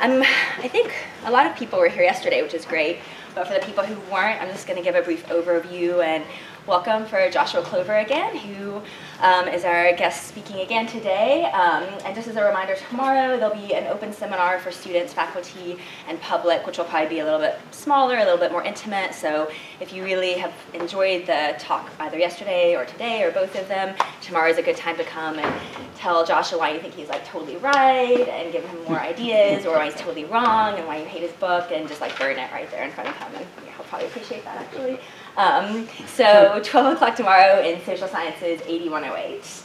I'm, I think a lot of people were here yesterday, which is great. But for the people who weren't, I'm just going to give a brief overview and welcome for Joshua Clover again, who um, is our guest speaking again today. Um, and just as a reminder, tomorrow there'll be an open seminar for students, faculty, and public, which will probably be a little bit smaller, a little bit more intimate. So if you really have enjoyed the talk either yesterday or today or both of them, tomorrow is a good time to come and tell Joshua why you think he's like totally right and give him more ideas or why he's totally wrong and why you hate his book and just like burn it right there in front of him. And yeah, he'll probably appreciate that actually. Um, so 12 o'clock tomorrow in Social Sciences 8108.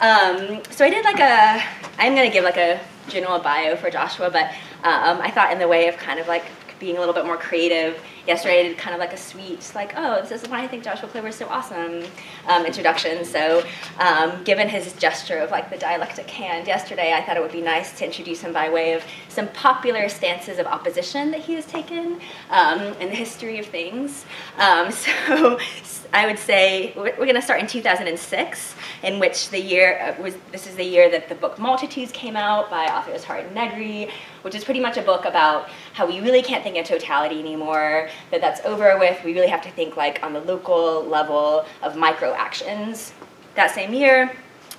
Um, so I did like a, I'm to give like a general bio for Joshua, but um, I thought in the way of kind of like being a little bit more creative. Yesterday I did kind of like a sweet, like, oh, this is why I think Joshua Clover is so awesome um, introduction. So um, given his gesture of like the dialectic hand yesterday, I thought it would be nice to introduce him by way of some popular stances of opposition that he has taken um, in the history of things. Um, so I would say we're, going to start in 2006, in which the year uh, was, this is the year that the book Multitudes came out by authors Hardt and Negri, which is pretty much a book about how we really can't think in totality anymore, that that's over with. We really have to think like on the local level of micro actions. That same year,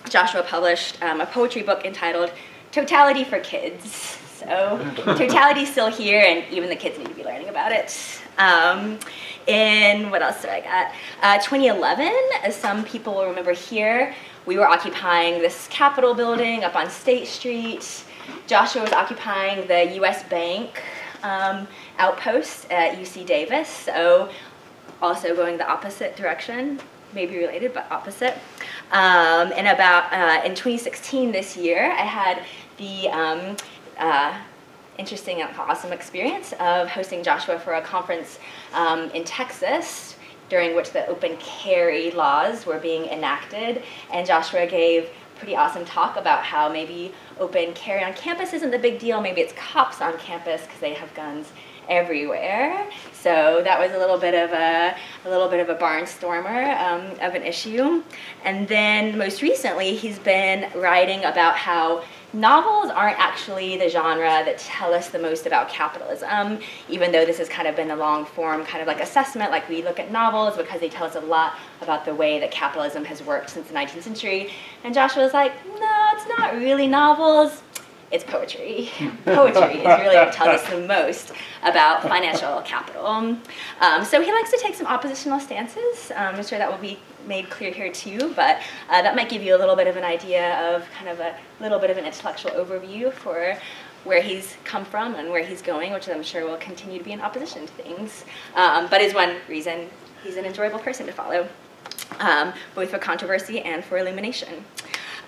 Joshua published um, a poetry book entitled Totality for Kids. So totality's still here, and even the kids need to be learning about it. Um, in what else did I got? Uh, 2011, as some people will remember here, we were occupying this Capitol building up on State Street. Joshua was occupying the U.S. Bank um, outpost at UC Davis, so also going the opposite direction, maybe related, but opposite. Um, and about uh, in 2016, this year, I had the um, uh, interesting and awesome experience of hosting Joshua for a conference um, in Texas during which the open carry laws were being enacted. And Joshua gave pretty awesome talk about how maybe open carry on campus isn't the big deal, maybe it's cops on campus because they have guns everywhere. So that was a little bit of a, a little bit of a barnstormer um, of an issue. And then most recently, he's been writing about how novels aren't actually the genre that tell us the most about capitalism, even though this has kind of been a long form kind of like assessment, like we look at novels because they tell us a lot about the way that capitalism has worked since the 19th century. And Joshua was like, no, it's not really novels it's poetry. poetry is really what tells us the most about financial capital. Um, so he likes to take some oppositional stances. Um, I'm sure that will be made clear here too, but uh, that might give you a little bit of an idea of kind of a little bit of an intellectual overview for where he's come from and where he's going, which I'm sure will continue to be in opposition to things, um, but is one reason he's an enjoyable person to follow, um, both for controversy and for illumination.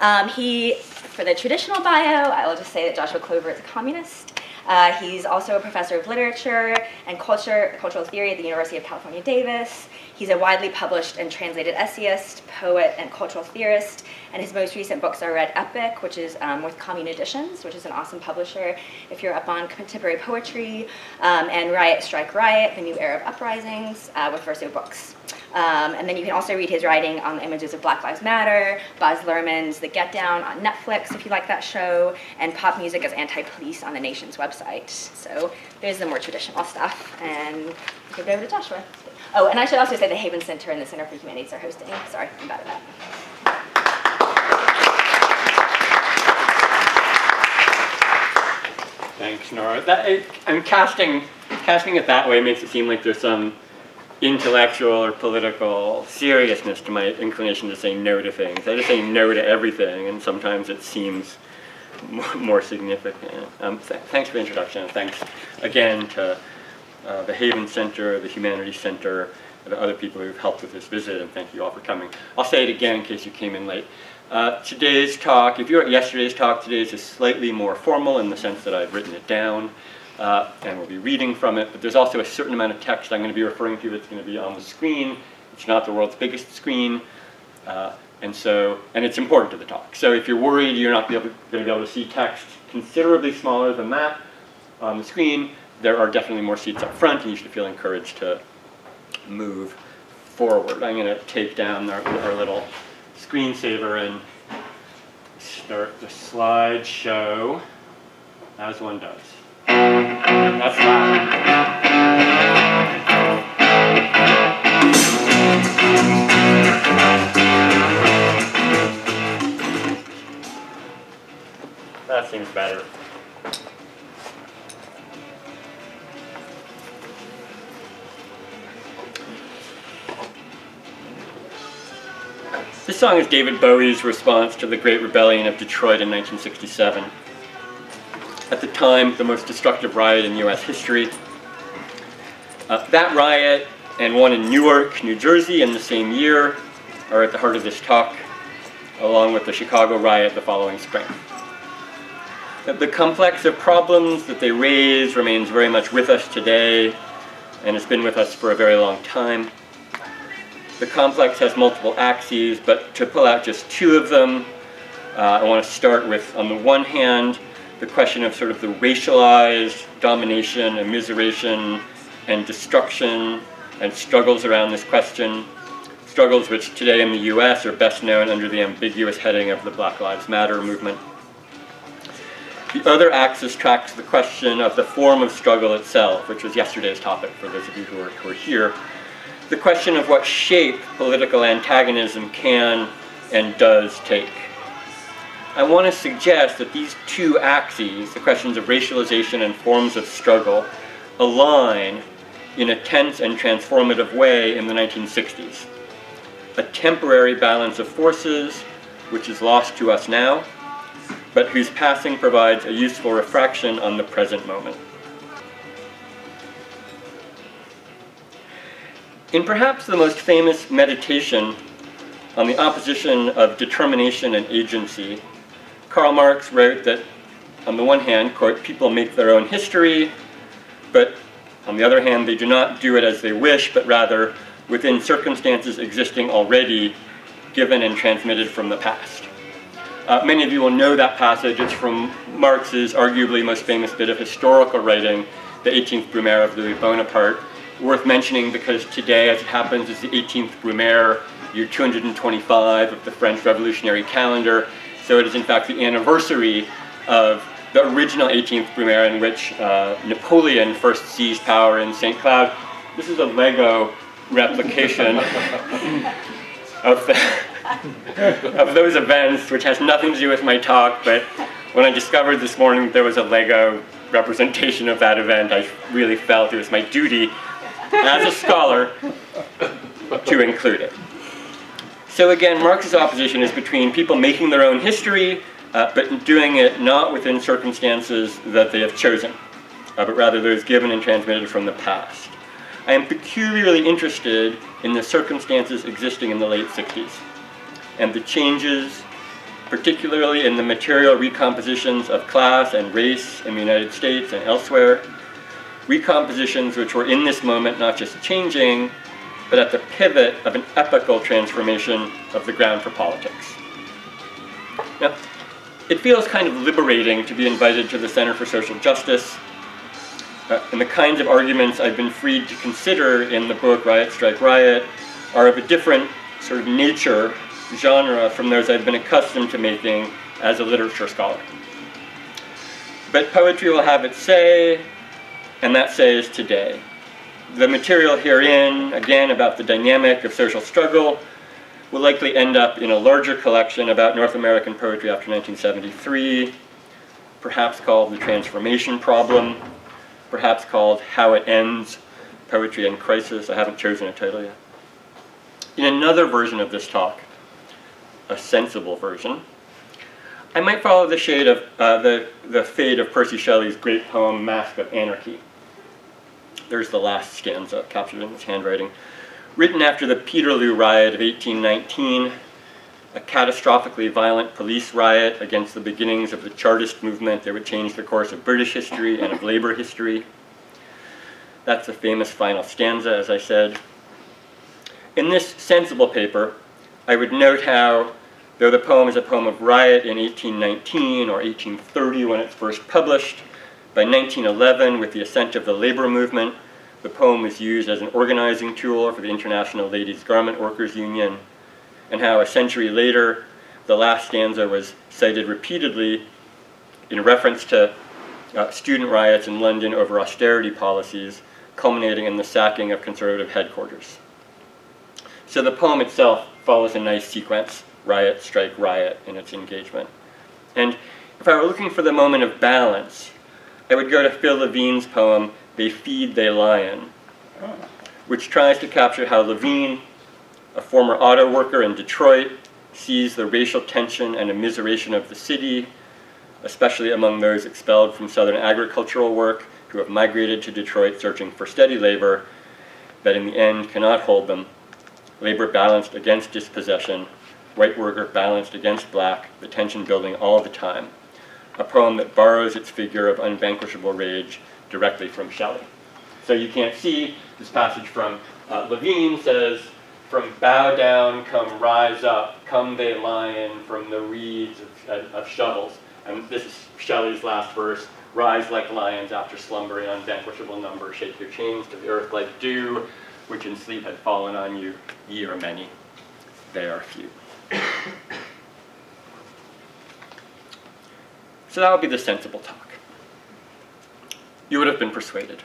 Um, he, for the traditional bio, I will just say that Joshua Clover is a communist. Uh, he's also a professor of literature and culture, cultural theory at the University of California, Davis. He's a widely published and translated essayist, poet, and cultural theorist. And his most recent books are Red Epic, which is um, with Commune Editions, which is an awesome publisher if you're up on contemporary poetry, um, and Riot Strike Riot, The New Era of Uprisings, uh, with Verso Books. Um, and then you can also read his writing on the images of Black Lives Matter, Baz Luhrmann's The Get Down on Netflix, if you like that show, and pop music as anti-police on the Nation's website. So there's the more traditional stuff. And give it over to Joshua. Oh, and I should also say the Haven Center and the Center for Humanities are hosting. Sorry, I'm bad at that. Thanks, Nora. That, I'm casting casting it that way makes it seem like there's some intellectual or political seriousness to my inclination to say no to things. I just say no to everything, and sometimes it seems more significant. Um, th thanks for the introduction, thanks again to uh, the Haven Center, the Humanities Center, the other people who've helped with this visit, and thank you all for coming. I'll say it again in case you came in late. Uh, today's talk, if you're at yesterday's talk, today's is slightly more formal in the sense that I've written it down uh, and we'll be reading from it. But there's also a certain amount of text I'm going to be referring to that's going to be on the screen. It's not the world's biggest screen. Uh, and so, and it's important to the talk. So if you're worried you're not going to be able to see text considerably smaller than that on the screen, there are definitely more seats up front, and you should feel encouraged to move forward. I'm going to take down our, our little screensaver and start the slideshow as one does. That's loud. That seems better. This song is David Bowie's response to the Great Rebellion of Detroit in 1967. At the time, the most destructive riot in US history. Uh, that riot and one in Newark, New Jersey in the same year are at the heart of this talk, along with the Chicago riot the following spring. The complex of problems that they raise remains very much with us today and has been with us for a very long time. The complex has multiple axes, but to pull out just two of them, uh, I want to start with, on the one hand, the question of sort of the racialized domination, immiseration, and destruction and struggles around this question. Struggles which today in the US are best known under the ambiguous heading of the Black Lives Matter movement. The other axis tracks the question of the form of struggle itself, which was yesterday's topic for those of you who are, who are here. The question of what shape political antagonism can and does take. I want to suggest that these two axes, the questions of racialization and forms of struggle, align in a tense and transformative way in the 1960s. A temporary balance of forces, which is lost to us now, but whose passing provides a useful refraction on the present moment. In perhaps the most famous meditation on the opposition of determination and agency, Karl Marx wrote that, on the one hand, quote, people make their own history, but on the other hand, they do not do it as they wish, but rather within circumstances existing already, given and transmitted from the past. Uh, many of you will know that passage. It's from Marx's arguably most famous bit of historical writing, the 18th Brumaire of Louis Bonaparte. Worth mentioning because today, as it happens, is the 18th Brumaire, year 225 of the French Revolutionary calendar. So it is in fact the anniversary of the original 18th Brumaire in which uh, Napoleon first seized power in St. Cloud. This is a Lego replication of, the, of those events, which has nothing to do with my talk, but when I discovered this morning that there was a Lego representation of that event, I really felt it was my duty as a scholar to include it. So again, Marx's opposition is between people making their own history, uh, but doing it not within circumstances that they have chosen, uh, but rather those given and transmitted from the past. I am peculiarly interested in the circumstances existing in the late 60s and the changes, particularly in the material recompositions of class and race in the United States and elsewhere, recompositions which were in this moment not just changing, but at the pivot of an epical transformation of the ground for politics. Now, it feels kind of liberating to be invited to the Center for Social Justice, uh, and the kinds of arguments I've been freed to consider in the book Riot, Strike, Riot are of a different sort of nature, genre, from those I've been accustomed to making as a literature scholar. But poetry will have its say, and that says today. The material herein, again about the dynamic of social struggle, will likely end up in a larger collection about North American poetry after 1973, perhaps called The Transformation Problem, perhaps called How It Ends, Poetry and Crisis. I haven't chosen a title yet. In another version of this talk, a sensible version, I might follow the shade of uh, the, the fate of Percy Shelley's great poem, Mask of Anarchy. There's the last stanza captured in his handwriting. Written after the Peterloo riot of 1819, a catastrophically violent police riot against the beginnings of the Chartist movement that would change the course of British history and of labor history. That's the famous final stanza, as I said. In this sensible paper, I would note how Though the poem is a poem of riot in 1819 or 1830 when it's first published, by 1911, with the ascent of the labor movement, the poem was used as an organizing tool for the International Ladies Garment Workers Union, and how a century later, the last stanza was cited repeatedly in reference to uh, student riots in London over austerity policies, culminating in the sacking of conservative headquarters. So the poem itself follows a nice sequence, riot, strike, riot, in its engagement. And if I were looking for the moment of balance, I would go to Phil Levine's poem, They Feed, They Lion, which tries to capture how Levine, a former auto worker in Detroit, sees the racial tension and immiseration of the city, especially among those expelled from southern agricultural work who have migrated to Detroit searching for steady labor that in the end cannot hold them, labor balanced against dispossession, white worker balanced against black, the tension building all the time. A poem that borrows its figure of unvanquishable rage directly from Shelley. So you can't see this passage from uh, Levine says, from bow down come rise up, come they lion from the reeds of, of shovels. And this is Shelley's last verse. Rise like lions after slumbering unvanquishable number, shake your chains to the earth like dew, which in sleep had fallen on you. Ye are many, they are few. So that would be the sensible talk. You would have been persuaded.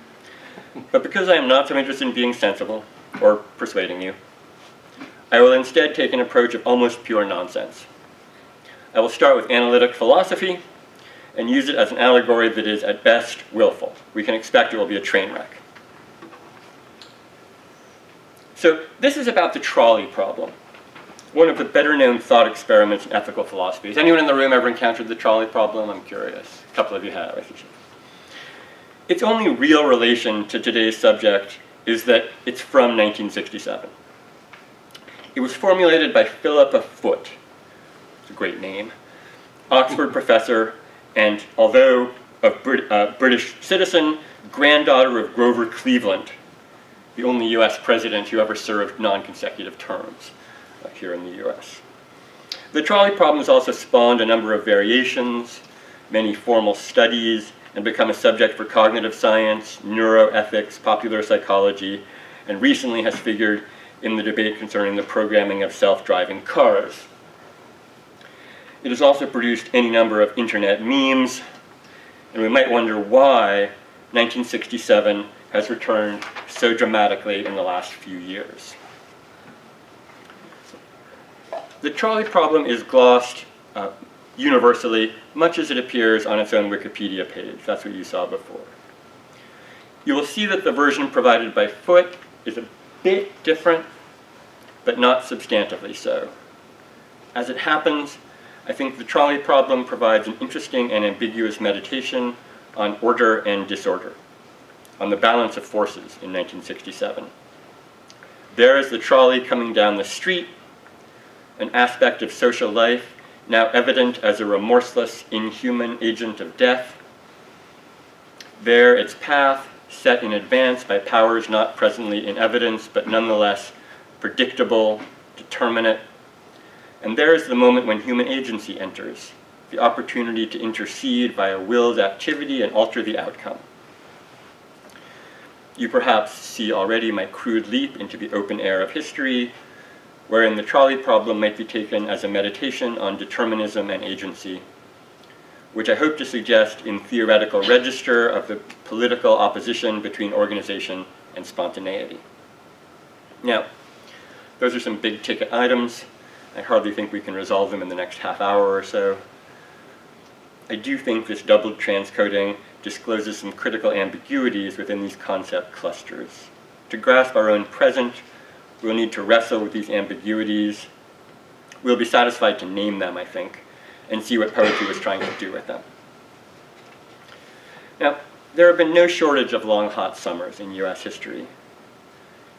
but because I am not so interested in being sensible, or persuading you, I will instead take an approach of almost pure nonsense. I will start with analytic philosophy and use it as an allegory that is at best willful. We can expect it will be a train wreck. So this is about the trolley problem, one of the better known thought experiments in ethical philosophy. Has anyone in the room ever encountered the trolley problem? I'm curious. A couple of you have, I think. Its only real relation to today's subject is that it's from 1967. It was formulated by Philippa Foot, it's a great name, Oxford professor, and although a Brit uh, British citizen, granddaughter of Grover Cleveland, the only US president who ever served non-consecutive terms uh, Uh, here in the US. The trolley problem has also spawned a number of variations, many formal studies, and become a subject for cognitive science, neuroethics, popular psychology, and recently has figured in the debate concerning the programming of self-driving cars. It has also produced any number of internet memes, and we might wonder why 1967 has returned so dramatically in the last few years. The trolley problem is glossed uh, universally, much as it appears on its own Wikipedia page. That's what you saw before. You will see that the version provided by Foot is a bit different, but not substantively so. As it happens, I think the trolley problem provides an interesting and ambiguous meditation on order and disorder, on the balance of forces in 1967. There is the trolley coming down the street, an aspect of social life now evident as a remorseless, inhuman agent of death. There, its path, set in advance by powers not presently in evidence, but nonetheless predictable, determinate. And there is the moment when human agency enters, the opportunity to intercede via willed activity and alter the outcome. You perhaps see already my crude leap into the open air of history, wherein the trolley problem might be taken as a meditation on determinism and agency, which I hope to suggest in theoretical register of the political opposition between organization and spontaneity. Now, those are some big ticket items. I hardly think we can resolve them in the next half hour or so. I do think this doubled transcoding discloses some critical ambiguities within these concept clusters. To grasp our own present, We'll need to wrestle with these ambiguities. We'll be satisfied to name them, I think, and see what poetry was trying to do with them. Now, there have been no shortage of long, hot summers in US history.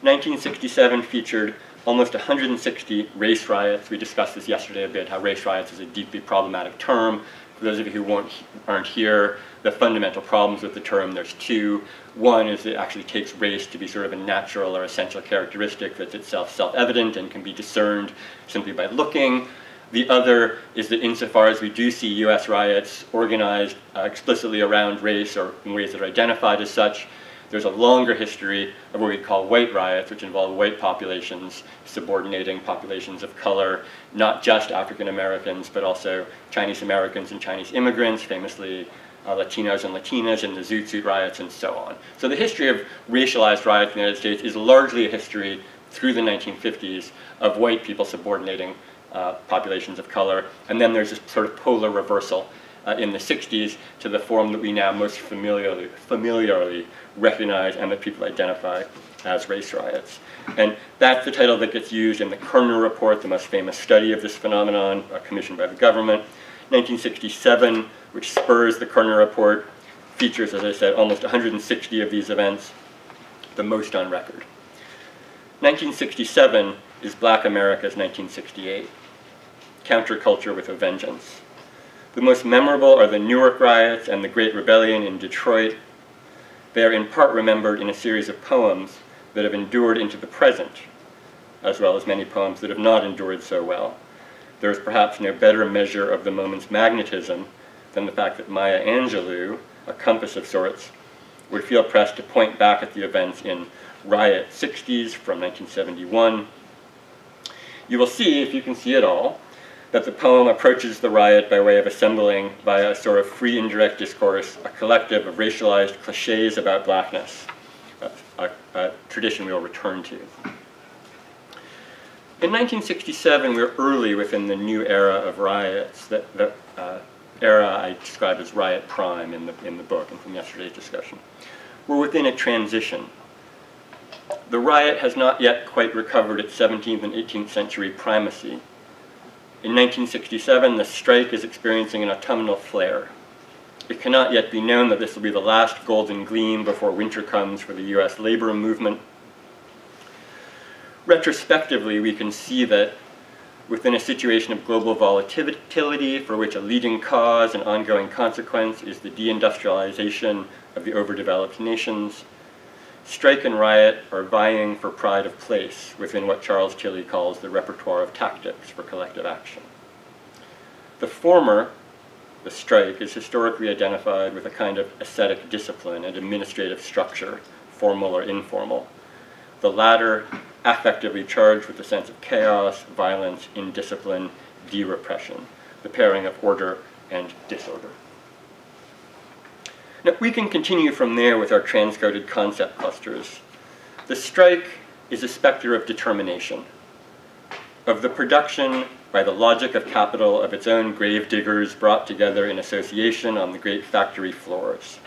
1967 featured almost 160 race riots. We discussed this yesterday a bit, how race riots is a deeply problematic term. For those of you who aren't here, the fundamental problems with the term, there's two. One is it actually takes race to be sort of a natural or essential characteristic that's itself self-evident and can be discerned simply by looking. The other is that insofar as we do see US riots organized uh, explicitly around race or in ways that are identified as such, there's a longer history of what we call white riots, which involve white populations subordinating populations of color, not just African Americans, but also Chinese Americans and Chinese immigrants, famously uh, Latinos and Latinas and the Zoot Suit riots and so on. So the history of racialized riots in the United States is largely a history through the 1950s of white people subordinating uh, populations of color. And then there's this sort of polar reversal uh, in the 60s to the form that we now most familiarly, familiarly recognize and that people identify as race riots. And that's the title that gets used in the Kerner Report, the most famous study of this phenomenon uh, commissioned by the government. 1967, which spurs the Kerner Report, features, as I said, almost 160 of these events, the most on record. 1967 is Black America's 1968, counterculture with a vengeance. The most memorable are the Newark riots and the Great Rebellion in Detroit. They are in part remembered in a series of poems that have endured into the present, as well as many poems that have not endured so well. There is perhaps no better measure of the moment's magnetism than the fact that Maya Angelou, a compass of sorts, would feel pressed to point back at the events in Riot 60s from 1971. You will see, if you can see it all, that the poem approaches the riot by way of assembling, via a sort of free indirect discourse, a collective of racialized cliches about blackness a, a tradition we will return to. In 1967, we were early within the new era of riots, the, the uh, era I described as riot prime in the, in the book and from yesterday's discussion. We're within a transition. The riot has not yet quite recovered its 17th and 18th century primacy. In 1967, the strike is experiencing an autumnal flare. It cannot yet be known that this will be the last golden gleam before winter comes for the US labor movement. Retrospectively, we can see that within a situation of global volatility for which a leading cause and ongoing consequence is the deindustrialization of the overdeveloped nations, strike and riot are vying for pride of place within what Charles Tilly calls the repertoire of tactics for collective action. The former the strike is historically identified with a kind of ascetic discipline and administrative structure, formal or informal. The latter affectively charged with a sense of chaos, violence, indiscipline, de-repression, the pairing of order and disorder. Now, we can continue from there with our transcoded concept clusters. The strike is a specter of determination, of the production by the logic of capital of its own grave diggers brought together in association on the great factory floors.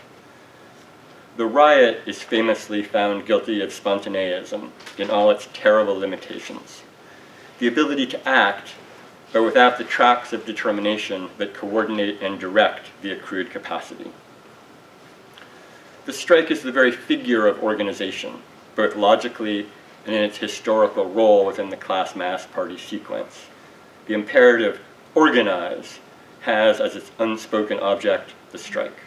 The riot is famously found guilty of spontaneism in all its terrible limitations. The ability to act, but without the tracks of determination that coordinate and direct the accrued capacity. The strike is the very figure of organization, both logically and in its historical role within the class mass party sequence the imperative organize has as its unspoken object the strike.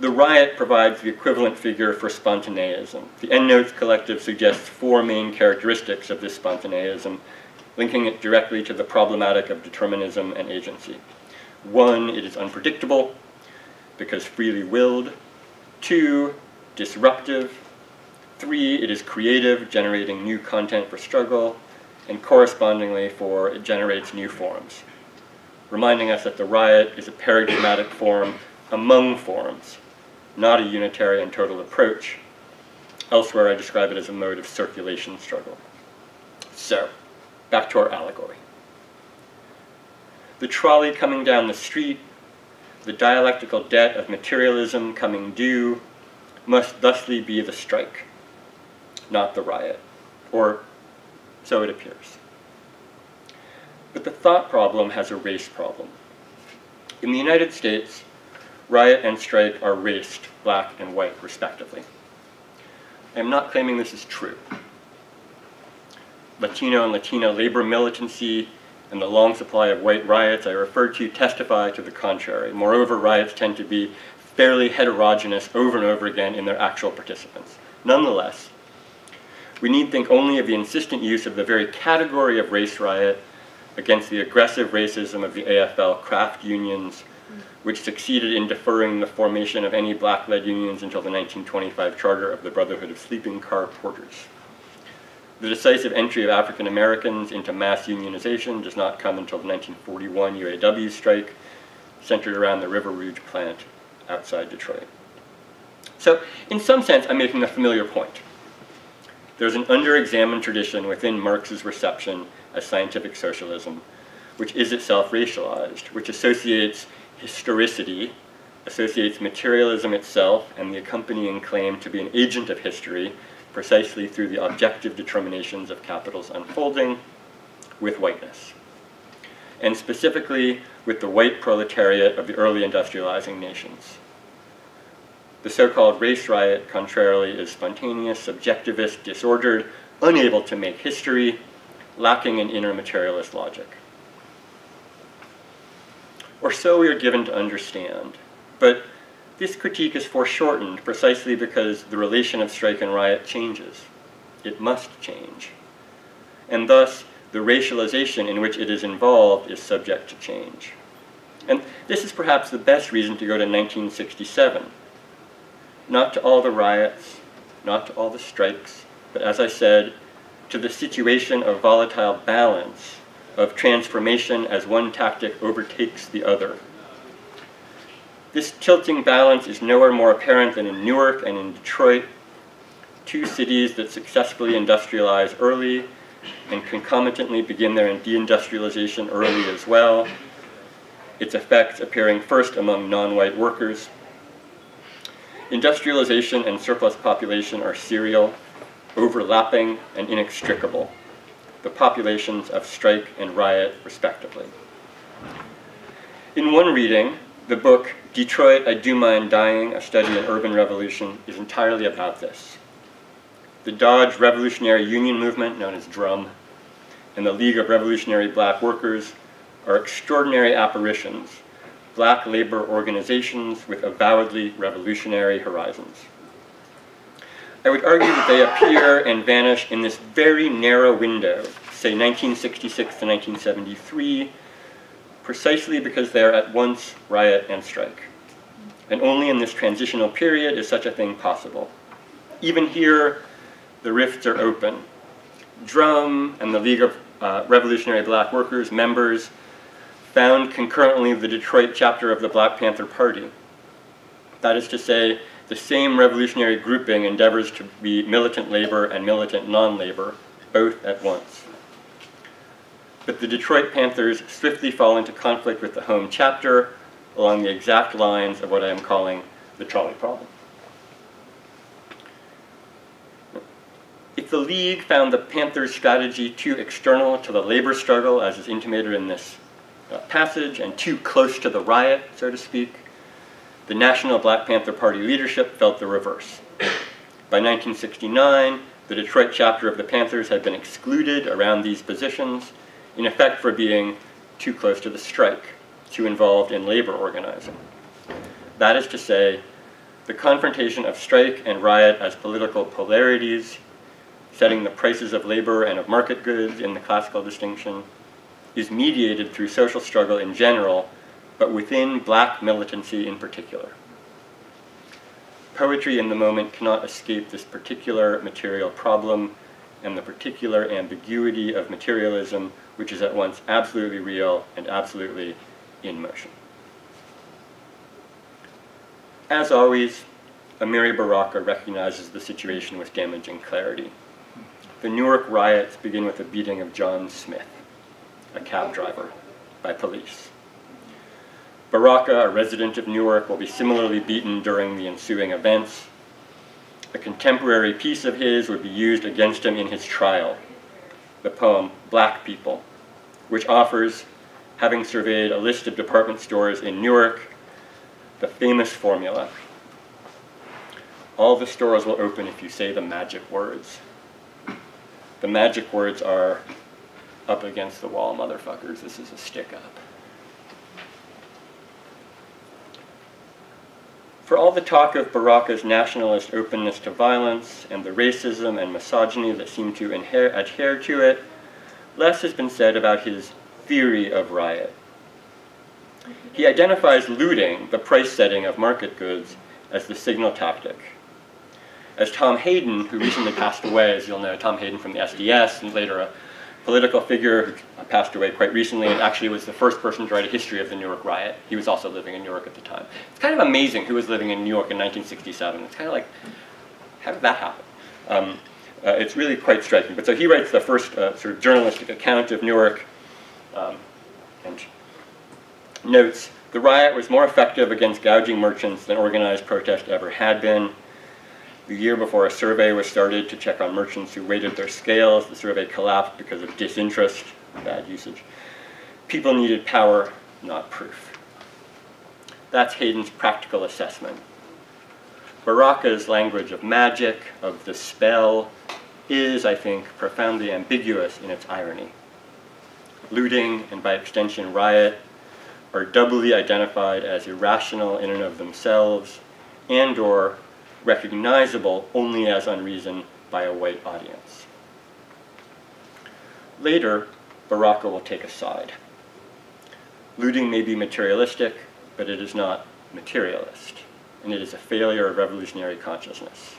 The riot provides the equivalent figure for spontaneism. The EndNotes collective suggests four main characteristics of this spontaneism, linking it directly to the problematic of determinism and agency. One, it is unpredictable, because freely willed. Two, disruptive. Three, it is creative, generating new content for struggle and correspondingly for it generates new forms, reminding us that the riot is a paradigmatic form among forms, not a unitary and total approach. Elsewhere I describe it as a mode of circulation struggle. So, back to our allegory. The trolley coming down the street, the dialectical debt of materialism coming due, must thusly be the strike, not the riot, or so it appears. But the thought problem has a race problem. In the United States, riot and strike are raced, black and white, respectively. I am not claiming this is true. Latino and Latina labor militancy and the long supply of white riots I referred to testify to the contrary. Moreover, riots tend to be fairly heterogeneous over and over again in their actual participants. Nonetheless, we need think only of the insistent use of the very category of race riot against the aggressive racism of the AFL craft unions, which succeeded in deferring the formation of any black-led unions until the 1925 charter of the Brotherhood of Sleeping Car Porters. The decisive entry of African Americans into mass unionization does not come until the 1941 UAW strike, centered around the River Rouge plant outside Detroit. So, in some sense, I'm making a familiar point. There's an under-examined tradition within Marx's reception as scientific socialism, which is itself racialized, which associates historicity, associates materialism itself and the accompanying claim to be an agent of history precisely through the objective determinations of capital's unfolding with whiteness, and specifically with the white proletariat of the early industrializing nations. The so-called race riot, contrarily, is spontaneous, subjectivist, disordered, unable to make history, lacking in inner materialist logic. Or so we are given to understand. But this critique is foreshortened precisely because the relation of strike and riot changes. It must change. And thus, the racialization in which it is involved is subject to change. And this is perhaps the best reason to go to 1967. Not to all the riots, not to all the strikes, but as I said, to the situation of volatile balance, of transformation as one tactic overtakes the other. This tilting balance is nowhere more apparent than in Newark and in Detroit, two cities that successfully industrialize early and concomitantly begin their deindustrialization early as well, its effects appearing first among non-white workers. Industrialization and surplus population are serial, overlapping, and inextricable, the populations of strike and riot, respectively. In one reading, the book Detroit, I Do Mind Dying, A Study in Urban Revolution, is entirely about this. The Dodge Revolutionary Union Movement, known as DRUM, and the League of Revolutionary Black Workers are extraordinary apparitions, black labor organizations with avowedly revolutionary horizons. I would argue that they appear and vanish in this very narrow window, say 1966 to 1973, precisely because they are at once riot and strike. And only in this transitional period is such a thing possible. Even here, the rifts are open. Drum and the League of uh, Revolutionary Black Workers members found concurrently the Detroit chapter of the Black Panther Party. That is to say, the same revolutionary grouping endeavors to be militant labor and militant non-labor, both at once. But the Detroit Panthers swiftly fall into conflict with the home chapter along the exact lines of what I am calling the trolley problem. If the League found the Panthers' strategy too external to the labor struggle, as is intimated in this uh, passage, and too close to the riot, so to speak, the National Black Panther Party leadership felt the reverse. By 1969, the Detroit chapter of the Panthers had been excluded around these positions, in effect for being too close to the strike, too involved in labor organizing. That is to say, the confrontation of strike and riot as political polarities, setting the prices of labor and of market goods in the classical distinction, is mediated through social struggle in general but within black militancy in particular. Poetry in the moment cannot escape this particular material problem and the particular ambiguity of materialism, which is at once absolutely real and absolutely in motion. As always, Amiri Baraka recognizes the situation with damaging clarity. The Newark riots begin with the beating of John Smith, a cab driver, by police. Baraka, a resident of Newark, will be similarly beaten during the ensuing events. A contemporary piece of his would be used against him in his trial, the poem Black People, which offers, having surveyed a list of department stores in Newark, the famous formula. All the stores will open if you say the magic words. The magic words are up against the wall, motherfuckers. This is a stick up. For all the talk of Baraka's nationalist openness to violence and the racism and misogyny that seem to adhere to it, less has been said about his theory of riot. He identifies looting, the price setting of market goods, as the signal tactic. As Tom Hayden, who recently passed away, as you'll know, Tom Hayden from the SDS and later a political figure who passed away quite recently and actually was the first person to write a history of the Newark riot. He was also living in Newark at the time. It's kind of amazing who was living in Newark in 1967. It's kind of like, how did that happen? Um, uh, it's really quite striking. But so he writes the first uh, sort of journalistic account of Newark um, and notes, the riot was more effective against gouging merchants than organized protest ever had been. The year before a survey was started to check on merchants who weighted their scales, the survey collapsed because of disinterest, bad usage. People needed power, not proof. That's Hayden's practical assessment. Baraka's language of magic, of the spell, is, I think, profoundly ambiguous in its irony. Looting, and by extension riot, are doubly identified as irrational in and of themselves and or recognizable only as unreason by a white audience. Later, Baraka will take a side. Looting may be materialistic, but it is not materialist, and it is a failure of revolutionary consciousness.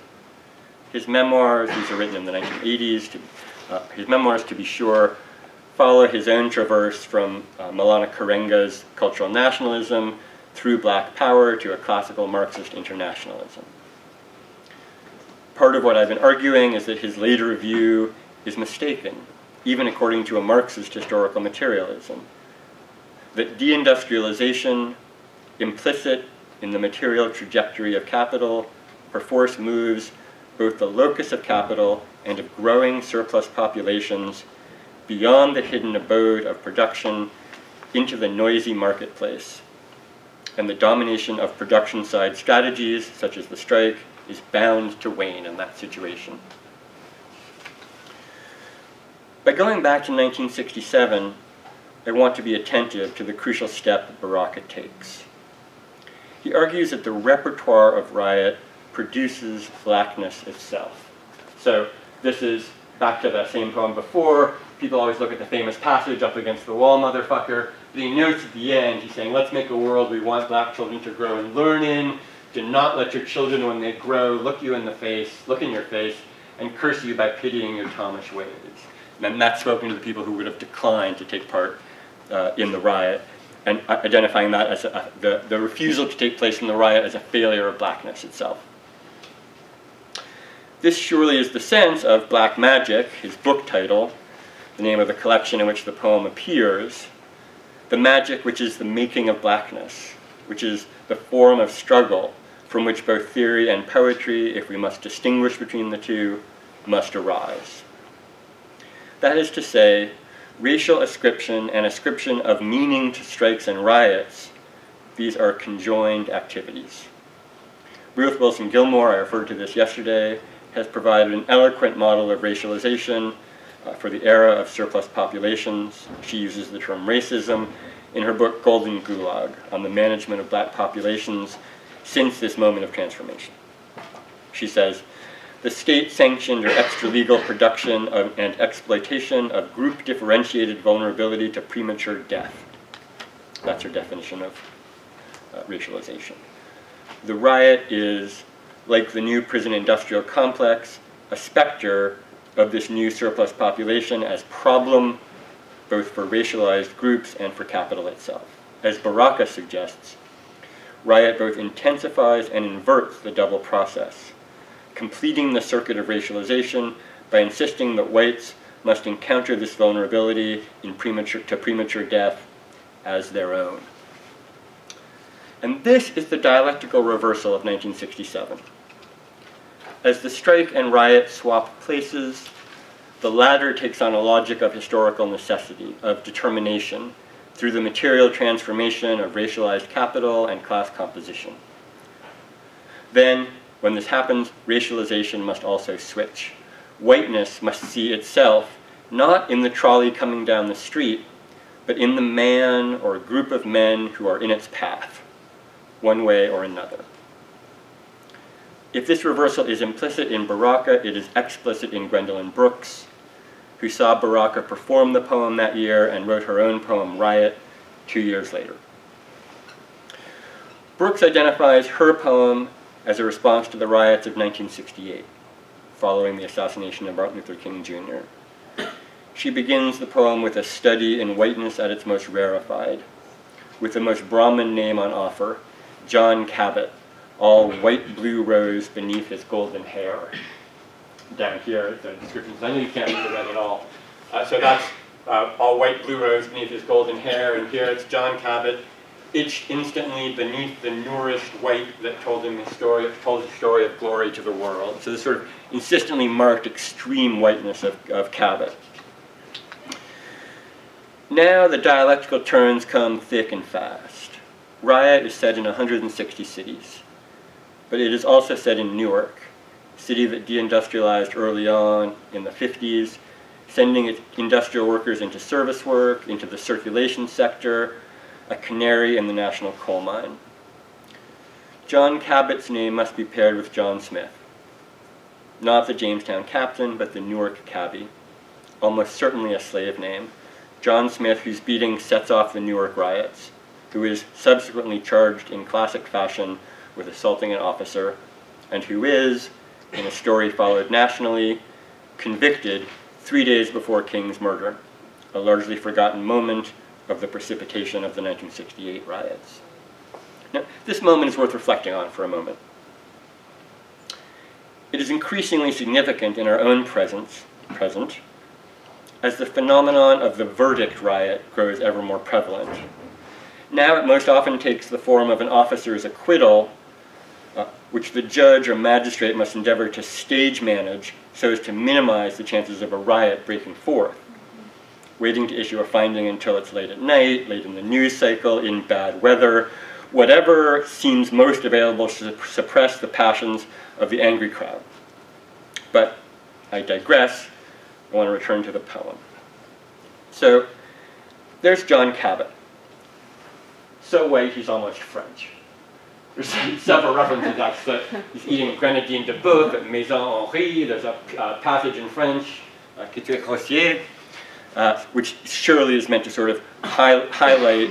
His memoirs, these are written in the 1980s, to, uh, his memoirs, to be sure, follow his own traverse from uh, Maulana Karenga's cultural nationalism through black power to a classical Marxist internationalism. Part of what I've been arguing is that his later view is mistaken, even according to a Marxist historical materialism. That deindustrialization, implicit in the material trajectory of capital, perforce moves both the locus of capital and of growing surplus populations beyond the hidden abode of production into the noisy marketplace. And the domination of production side strategies, such as the strike, is bound to wane in that situation. By going back to 1967, I want to be attentive to the crucial step that Baraka takes. He argues that the repertoire of riot produces blackness itself. So this is back to that same poem before. People always look at the famous passage up against the wall, motherfucker. But he notes at the end, he's saying, let's make a world we want black children to grow and learn in. Do not let your children, when they grow, look you in the face, look in your face, and curse you by pitying your Thomish ways. And that's spoken to the people who would have declined to take part uh, in the riot, and identifying that as a, the, the refusal to take place in the riot as a failure of blackness itself. This surely is the sense of Black Magic, his book title, the name of the collection in which the poem appears, the magic which is the making of blackness, which is the form of struggle from which both theory and poetry, if we must distinguish between the two, must arise. That is to say, racial ascription and ascription of meaning to strikes and riots, these are conjoined activities. Ruth Wilson Gilmore, I referred to this yesterday, has provided an eloquent model of racialization uh, for the era of surplus populations. She uses the term racism in her book Golden Gulag on the management of black populations since this moment of transformation. She says, the state-sanctioned or extra-legal production of, and exploitation of group-differentiated vulnerability to premature death. That's her definition of uh, racialization. The riot is like the new prison industrial complex, a specter of this new surplus population as problem both for racialized groups and for capital itself. As Baraka suggests, riot both intensifies and inverts the double process, completing the circuit of racialization by insisting that whites must encounter this vulnerability premature, to premature death as their own. And this is the dialectical reversal of 1967. As the strike and riot swap places, the latter takes on a logic of historical necessity, of determination, through the material transformation of racialized capital and class composition. Then, when this happens, racialization must also switch. Whiteness must see itself not in the trolley coming down the street, but in the man or group of men who are in its path, one way or another. If this reversal is implicit in Baraka, it is explicit in Gwendolyn Brooks, who saw Baraka perform the poem that year and wrote her own poem, Riot, two years later. Brooks identifies her poem as a response to the riots of 1968, following the assassination of Martin Luther King Jr. she begins the poem with a study in whiteness at its most rarefied, with the most Brahmin name on offer, John Cabot, all white blue rose beneath his golden hair. Down here, the descriptions. I know you can't read the red at all. Uh, so that's uh, all white blue rose beneath his golden hair, and here it's John Cabot, itched instantly beneath the nourished white that told him his story, told his story of glory to the world. So this sort of insistently marked extreme whiteness of, of Cabot. Now the dialectical turns come thick and fast. Riot is set in 160 cities, but it is also set in Newark, city that deindustrialized early on in the 50s, sending its industrial workers into service work, into the circulation sector, a canary in the national coal mine. John Cabot's name must be paired with John Smith. Not the Jamestown captain, but the Newark cabbie. Almost certainly a slave name. John Smith, whose beating sets off the Newark riots, who is subsequently charged in classic fashion with assaulting an officer, and who is, in a story followed nationally, convicted three days before King's murder, a largely forgotten moment of the precipitation of the 1968 riots. Now, this moment is worth reflecting on for a moment. It is increasingly significant in our own presence, present as the phenomenon of the verdict riot grows ever more prevalent. Now it most often takes the form of an officer's acquittal, which the judge or magistrate must endeavor to stage manage so as to minimize the chances of a riot breaking forth waiting to issue a finding until it's late at night, late in the news cycle, in bad weather, whatever seems most available to suppress the passions of the angry crowd. But I digress. I want to return to the poem. So there's John Cabot. So white he's almost French. There's several references that he's eating grenadine de boeuf at Maison Henri. There's a passage in French, uh, tu uh, which surely is meant to sort of hi highlight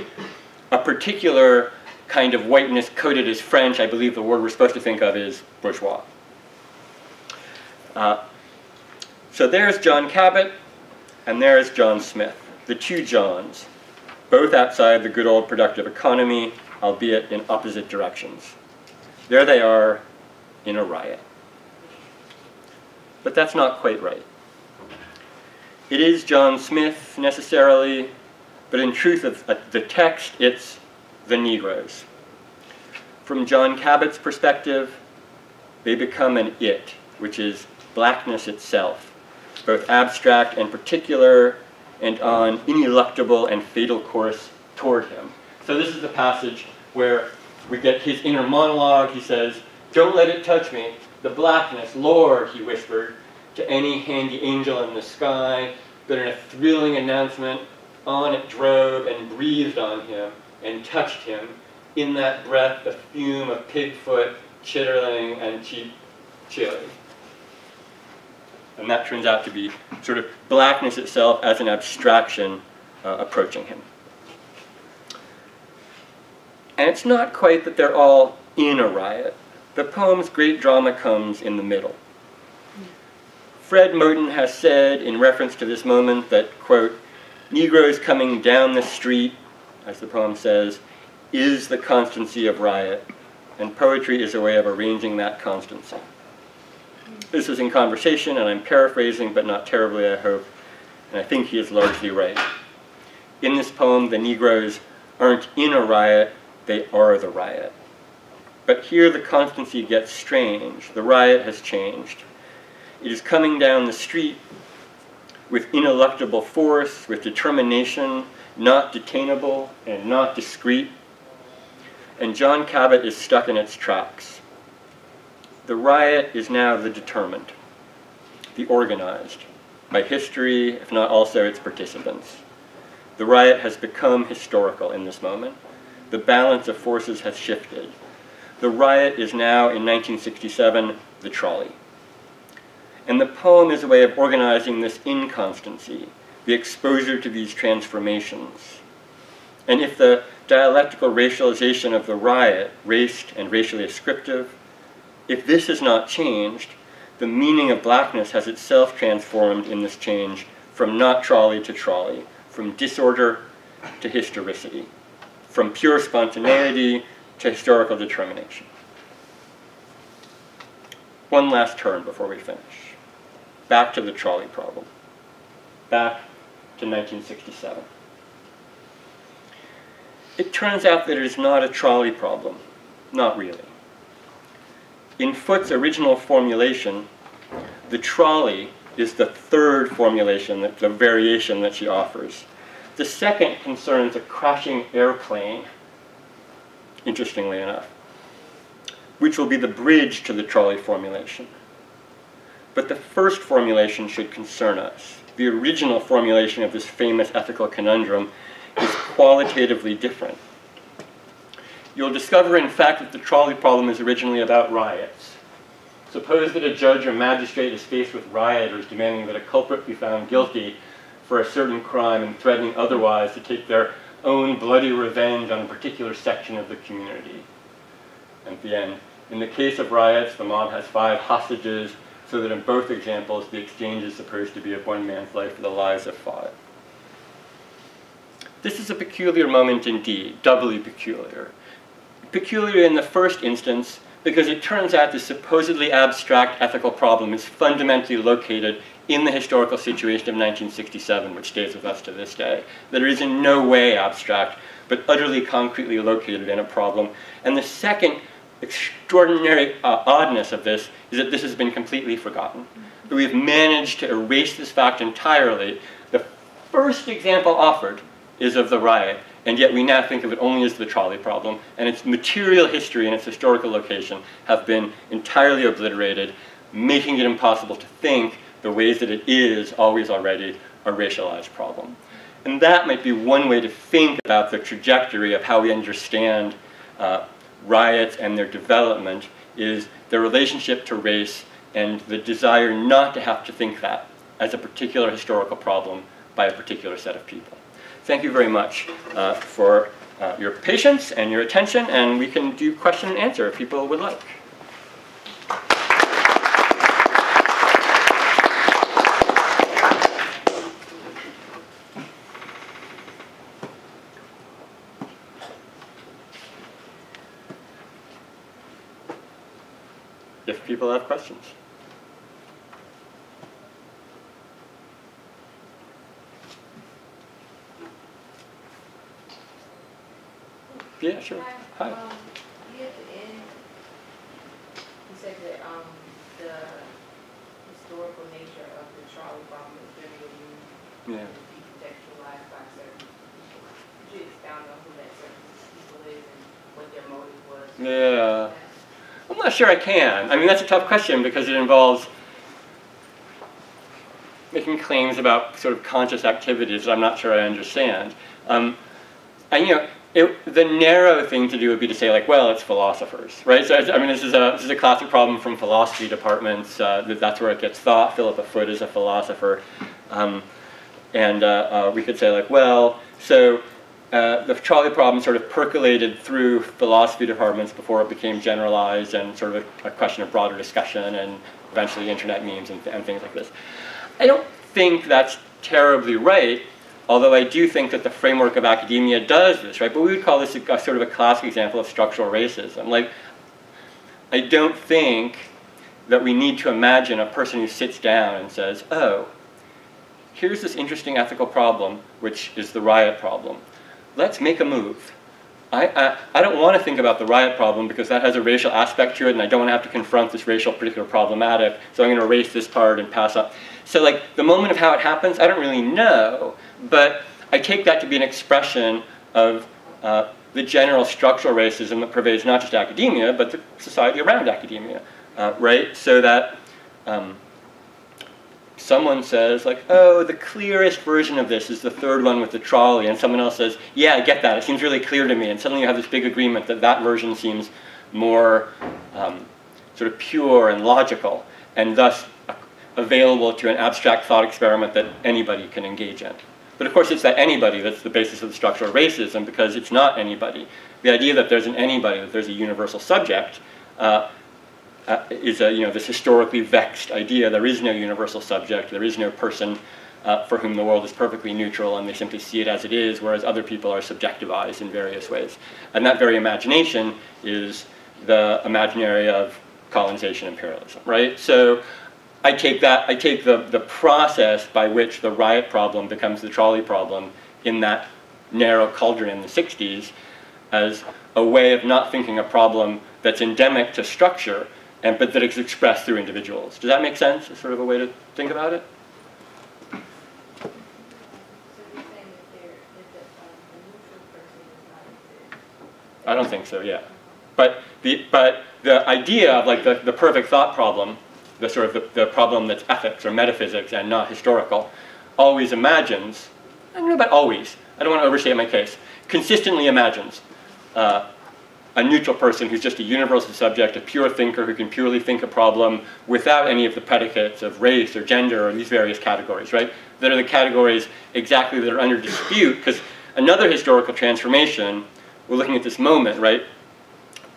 a particular kind of whiteness coded as French. I believe the word we're supposed to think of is bourgeois. Uh, so there's John Cabot, and there's John Smith, the two Johns, both outside the good old productive economy, albeit in opposite directions. There they are in a riot. But that's not quite right. It is John Smith necessarily, but in truth of uh, the text, it's the Negroes. From John Cabot's perspective, they become an it, which is blackness itself, both abstract and particular, and on ineluctable and fatal course toward him. So this is the passage where we get his inner monologue. He says, Don't let it touch me. The blackness, Lord, he whispered, to any handy angel in the sky, but in a thrilling announcement, on it drove and breathed on him and touched him. In that breath, the fume of pigfoot, chitterling, and cheap chili. And that turns out to be sort of blackness itself as an abstraction uh, approaching him. And it's not quite that they're all in a riot. The poem's great drama comes in the middle. Fred Moten has said in reference to this moment that, quote, Negroes coming down the street, as the poem says, is the constancy of riot, and poetry is a way of arranging that constancy. This is in conversation, and I'm paraphrasing, but not terribly, I hope, and I think he is largely right. In this poem, the Negroes aren't in a riot, they are the riot. But here the constancy gets strange. The riot has changed. It is coming down the street with ineluctable force, with determination, not detainable and not discreet. And John Cabot is stuck in its tracks. The riot is now the determined, the organized, by history, if not also its participants. The riot has become historical in this moment. The balance of forces has shifted. The riot is now, in 1967, the trolley. And the poem is a way of organizing this inconstancy, the exposure to these transformations. And if the dialectical racialization of the riot, raced and racially ascriptive, if this has not changed, the meaning of blackness has itself transformed in this change from not trolley to trolley, from disorder to historicity, from pure spontaneity to historical determination. One last turn before we finish. Back to the trolley problem. Back to 1967. It turns out that it is not a trolley problem. Not really. In Foot's original formulation, the trolley is the third formulation, the variation that she offers. The second concerns a crashing airplane, interestingly enough, which will be the bridge to the trolley formulation. But the first formulation should concern us. The original formulation of this famous ethical conundrum is qualitatively different. You'll discover, in fact, that the trolley problem is originally about riots. Suppose that a judge or magistrate is faced with rioters demanding that a culprit be found guilty for a certain crime and threatening otherwise to take their own bloody revenge on a particular section of the community. At the end, in the case of riots, the mob has five hostages, so that in both examples, the exchange is supposed to be of one man's life for the lives of five. This is a peculiar moment indeed, doubly peculiar. Peculiar in the first instance because it turns out the supposedly abstract ethical problem is fundamentally located in the historical situation of 1967, which stays with us to this day. That it is in no way abstract, but utterly concretely located in a problem. And the second extraordinary uh, oddness of this is that this has been completely forgotten. That we've managed to erase this fact entirely. The first example offered is of the riot, and yet we now think of it only as the trolley problem, and its material history and its historical location have been entirely obliterated, making it impossible to think the ways that it is always already a racialized problem. And that might be one way to think about the trajectory of how we understand uh, riots and their development is the relationship to race and the desire not to have to think that as a particular historical problem by a particular set of people. Thank you very much uh, for uh, your patience and your attention, and we can do question and answer if people would like. If people have questions. Yeah, sure. Hi. Um, you at the end, you said that, um, the historical nature of the trolley problem is very unique. Yeah. and Decontextualized by certain people. Could you expound on who that certain people is and what their motive was? Yeah. I'm not sure I can. I mean, that's a tough question because it involves making claims about sort of conscious activities that I'm not sure I understand. Um, and, you know, it, the narrow thing to do would be to say like, well, it's philosophers, right? So I mean, this is a this is a classic problem from philosophy departments. Uh, that, that's where it gets thought. Philippa Foot is a philosopher, um, and uh, uh, we could say like, well, so uh, the trolley problem sort of percolated through philosophy departments before it became generalized and sort of a, a question of broader discussion and eventually internet memes and, and things like this. I don't think that's terribly right Although I do think that the framework of academia does this, right? But we would call this a, a sort of a classic example of structural racism. Like, I don't think that we need to imagine a person who sits down and says, oh, here's this interesting ethical problem, which is the riot problem. Let's make a move. I, I, I, don't want to think about the riot problem because that has a racial aspect to it and I don't want to have to confront this racial particular problematic, so I'm going to erase this part and pass up. So like the moment of how it happens, I don't really know, but I take that to be an expression of uh, the general structural racism that pervades not just academia, but the society around academia, uh, right? So that um, someone says like, oh, the clearest version of this is the third one with the trolley, and someone else says, yeah, I get that, it seems really clear to me, and suddenly you have this big agreement that that version seems more um, sort of pure and logical, and thus available to an abstract thought experiment that anybody can engage in. But of course, it's that anybody that's the basis of the structural racism because it's not anybody. The idea that there's an anybody, that there's a universal subject, uh, uh, is a, you know, this historically vexed idea. There is no universal subject. There is no person uh, for whom the world is perfectly neutral and they simply see it as it is, whereas other people are subjectivized in various ways. And that very imagination is the imaginary of colonization imperialism, right? So I take that, I take the, the process by which the riot problem becomes the trolley problem in that narrow cauldron in the 60s as a way of not thinking a problem that's endemic to structure, and, but that is expressed through individuals. Does that make sense? It's sort of a way to think about it? So you're saying that there, that the, the neutral person does not exist? I don't think so, yeah. But the, but the idea of like the, the perfect thought problem, the sort of the, the problem that's ethics or metaphysics and not historical, always imagines, I don't know about always, I don't want to overstate my case, consistently imagines uh, a neutral person who's just a universal subject, a pure thinker who can purely think a problem without any of the predicates of race or gender or these various categories, right? That are the categories exactly that are under dispute, because another historical transformation, we're looking at this moment, right?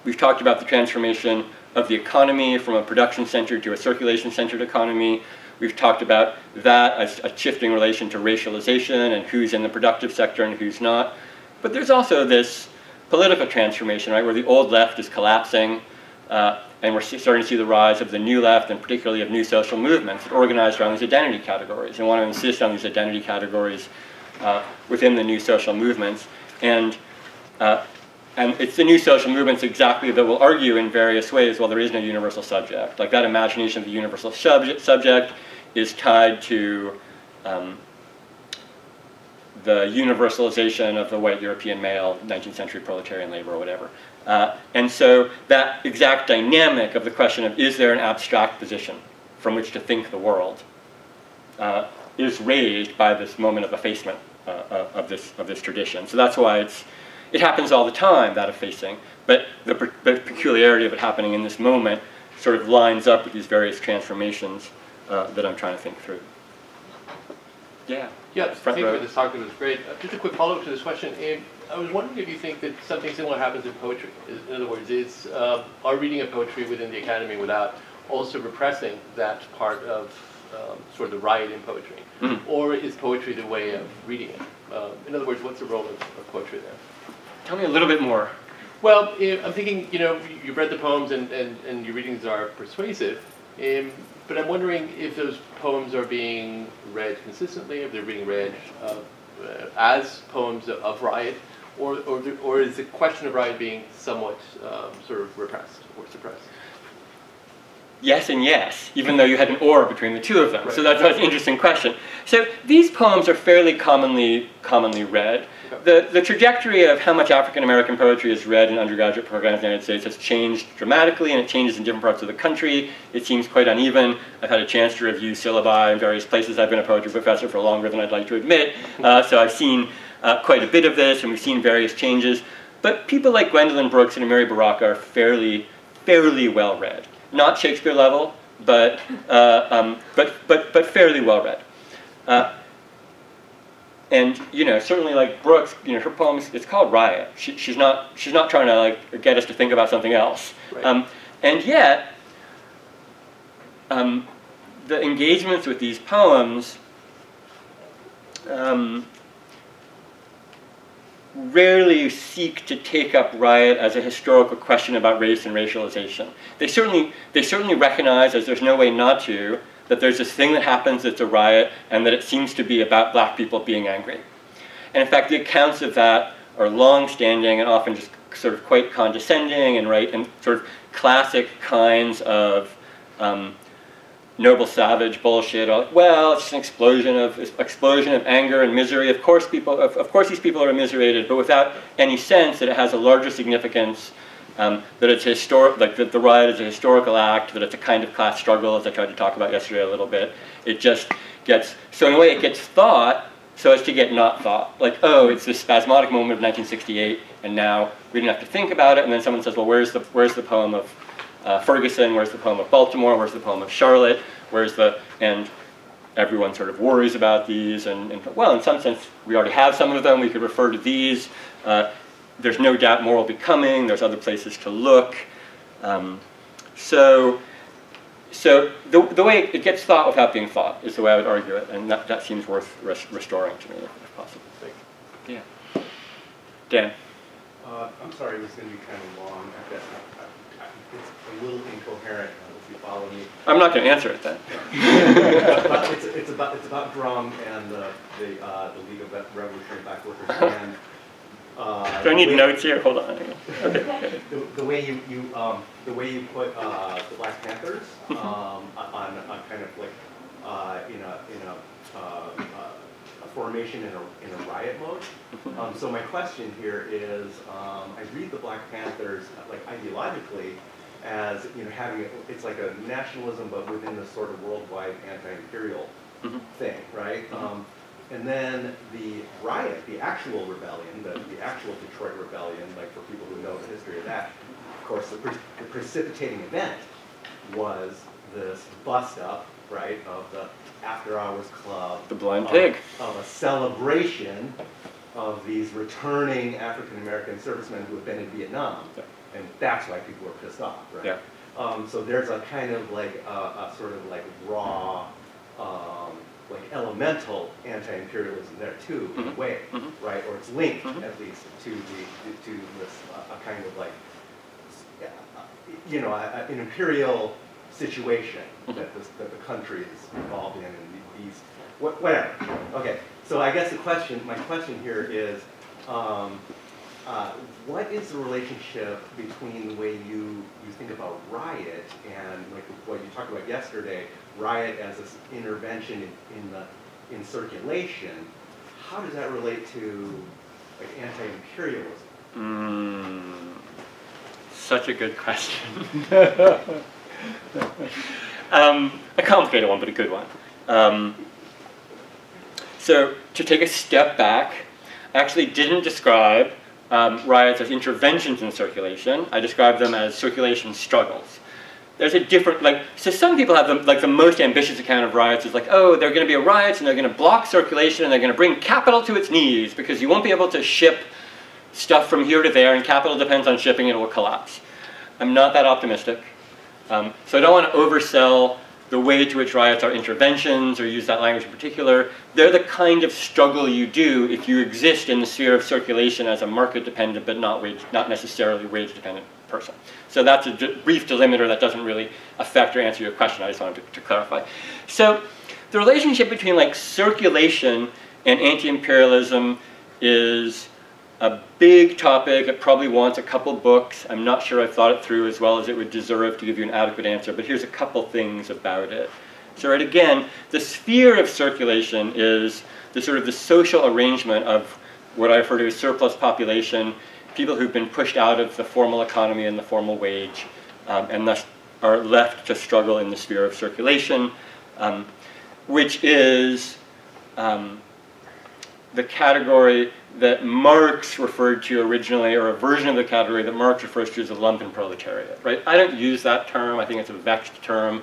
We've talked about the transformation of the economy from a production-centered to a circulation-centered economy. We've talked about that as a shifting relation to racialization and who's in the productive sector and who's not. But there's also this political transformation, right, where the old left is collapsing, uh, and we're starting to see the rise of the new left and particularly of new social movements that organize around these identity categories and want to insist on these identity categories uh, within the new social movements. And uh, and it's the new social movements exactly that will argue in various ways, well, there is no universal subject. Like that imagination of the universal subject, subject is tied to um, the universalization of the white European male, 19th century proletarian labor or whatever. Uh, and so that exact dynamic of the question of is there an abstract position from which to think the world uh, is raised by this moment of effacement uh, uh of, this, of this tradition. So that's why it's, it happens all the time, that effacing, but the, the peculiarity of it happening in this moment sort of lines up with these various transformations uh, that I'm trying to think through. Yeah. Yeah, thank you row. for this talk, it was great. Uh, Just a quick follow-up to this question. Um, I was wondering if you think that something similar happens in poetry. In other words, is um, our reading of poetry within the academy without also repressing that part of um, sort of the riot in poetry? Mhm. Or is poetry the way of reading it? Um, In other words, what's the role of of poetry there? Tell me a little bit more. Well, I'm thinking, you know, you've read the poems and, and, and your readings are persuasive, um, but I'm wondering if those poems are being read consistently, if they're being read uh, uh, as poems of, of riot, or, or, or is the question of riot being somewhat um, sort of repressed or suppressed? Yes and yes, even though you had an or between the two of them. So Right. that's, that's an interesting question. So these poems are fairly commonly commonly read. The, the trajectory of how much African American poetry is read in undergraduate programs in the United States has changed dramatically, and it changes in different parts of the country. It seems quite uneven. I've had a chance to review syllabi in various places. I've been a poetry professor for longer than I'd like to admit, uh, so I've seen uh, quite a bit of this, and we've seen various changes. But people like Gwendolyn Brooks and Amiri Baraka are fairly, fairly well read. Not Shakespeare level, but, uh, um, but, but, but fairly well read. Uh, and you know, certainly like Brooks, you know, her poems, it's called Riot. She, she's not, she's not trying to like get us to think about something else. Right. Um, and yet, um, the engagements with these poems um, rarely seek to take up riot as a historical question about race and racialization. They certainly, they certainly recognize, as there's no way not to, that there's this thing that happens that's a riot and that it seems to be about black people being angry. And in fact, the accounts of that are long-standing and often just sort of quite condescending and right and sort of classic kinds of um, noble savage bullshit. uh, Well, it's just an explosion of explosion of anger and misery. Of course, people. Of, of course, these people are immiserated, but without any sense that it has a larger significance. Um, that it's historic, like that the riot is a historical act. That it's a kind of class struggle, as I tried to talk about yesterday a little bit. It just gets so in a way it gets thought so as to get not thought. Like, oh, it's this spasmodic moment of 1968, and now we didn't have to think about it. And then someone says, well, where's the where's the poem of uh, Ferguson? Where's the poem of Baltimore? Where's the poem of Charlotte? Where's the and everyone sort of worries about these. And, and well, in some sense, we already have some of them. We could refer to these. Uh, there's no doubt more will be coming. There's other places to look. Um, so so the, the way it gets thought without being thought is the way I would argue it, and that, that seems worth res- restoring to me if possible. Thanks. Yeah. Dan. Uh, I'm sorry, it was gonna be kind of long. I've I- I- It's a little incoherent, if you follow me. I'm not going to answer it then. It's, it's about, it's about DRUM and the, the, uh, the League of Revolutionary Black Workers and. Uh, Do I need way- notes here? Hold on. Okay. The, the way you, you, um, the way you put, uh, the Black Panthers, Mm-hmm. um, on, on kind of like, uh, in a, in a, uh, uh, a formation in a, in a riot mode. Mm-hmm. Um, so my question here is, um, I read the Black Panthers, like ideologically, as, you know, having, a- it's like a nationalism, but within this sort of worldwide anti-imperial Mhm. thing, right? Mhm. Um, and then the riot, the actual rebellion, the, the actual Detroit rebellion, like for people who know the history of that, of course, the, pre- the precipitating event was this bust up, right, of the after hours club. The Blind of- Pig. Of a celebration of these returning African American servicemen who had been in Vietnam. Yeah. And that's why people were pissed off, right? Yeah. Um, so there's a kind of like, a, a sort of like raw, um, like elemental anti-imperialism there too, in a Mhm. way, Mhm. right? Or it's linked Mhm. at least to the, to this, uh, a kind of like, uh, you know, a- an imperial situation Mhm. that this, that the country is involved in and the- these, whatever. Okay, so I guess the question, my question here is, um, uh, what is the relationship between the way you, you think about riot and like what you talked about yesterday, riot as this intervention in, in the, in circulation, how does that relate to like anti-imperialism? Mm, such a good question. um, a complicated one, but a good one. Um, so, to take a step back, I actually didn't describe um, riots as interventions in circulation. I describe them as circulation struggles. There's a different, like, so some people have the, like the most ambitious account of riots is like, oh, there are going to be riots and they're going to block circulation and they're going to bring capital to its knees because you won't be able to ship stuff from here to there, and capital depends on shipping, it will collapse. I'm not that optimistic. Um, so I don't want to oversell the way to which riots are interventions or use that language in particular. They're the kind of struggle you do if you exist in the sphere of circulation as a market dependent but not, wage, not necessarily wage dependent person. So that's a brief delimiter that doesn't really affect or answer your question. I just wanted to, to clarify. So the relationship between like circulation and anti-imperialism is a big topic. It probably wants a couple books. I'm not sure I've thought it through as well as it would deserve to give you an adequate answer, but here's a couple things about it. So right again, the sphere of circulation is the sort of the social arrangement of what I refer to as surplus population, people who've been pushed out of the formal economy and the formal wage, um, and thus are left to struggle in the sphere of circulation, um, which is um, the category that Marx referred to originally, or a version of the category that Marx refers to as the lumpen proletariat, right? I don't use that term. I think it's a vexed term.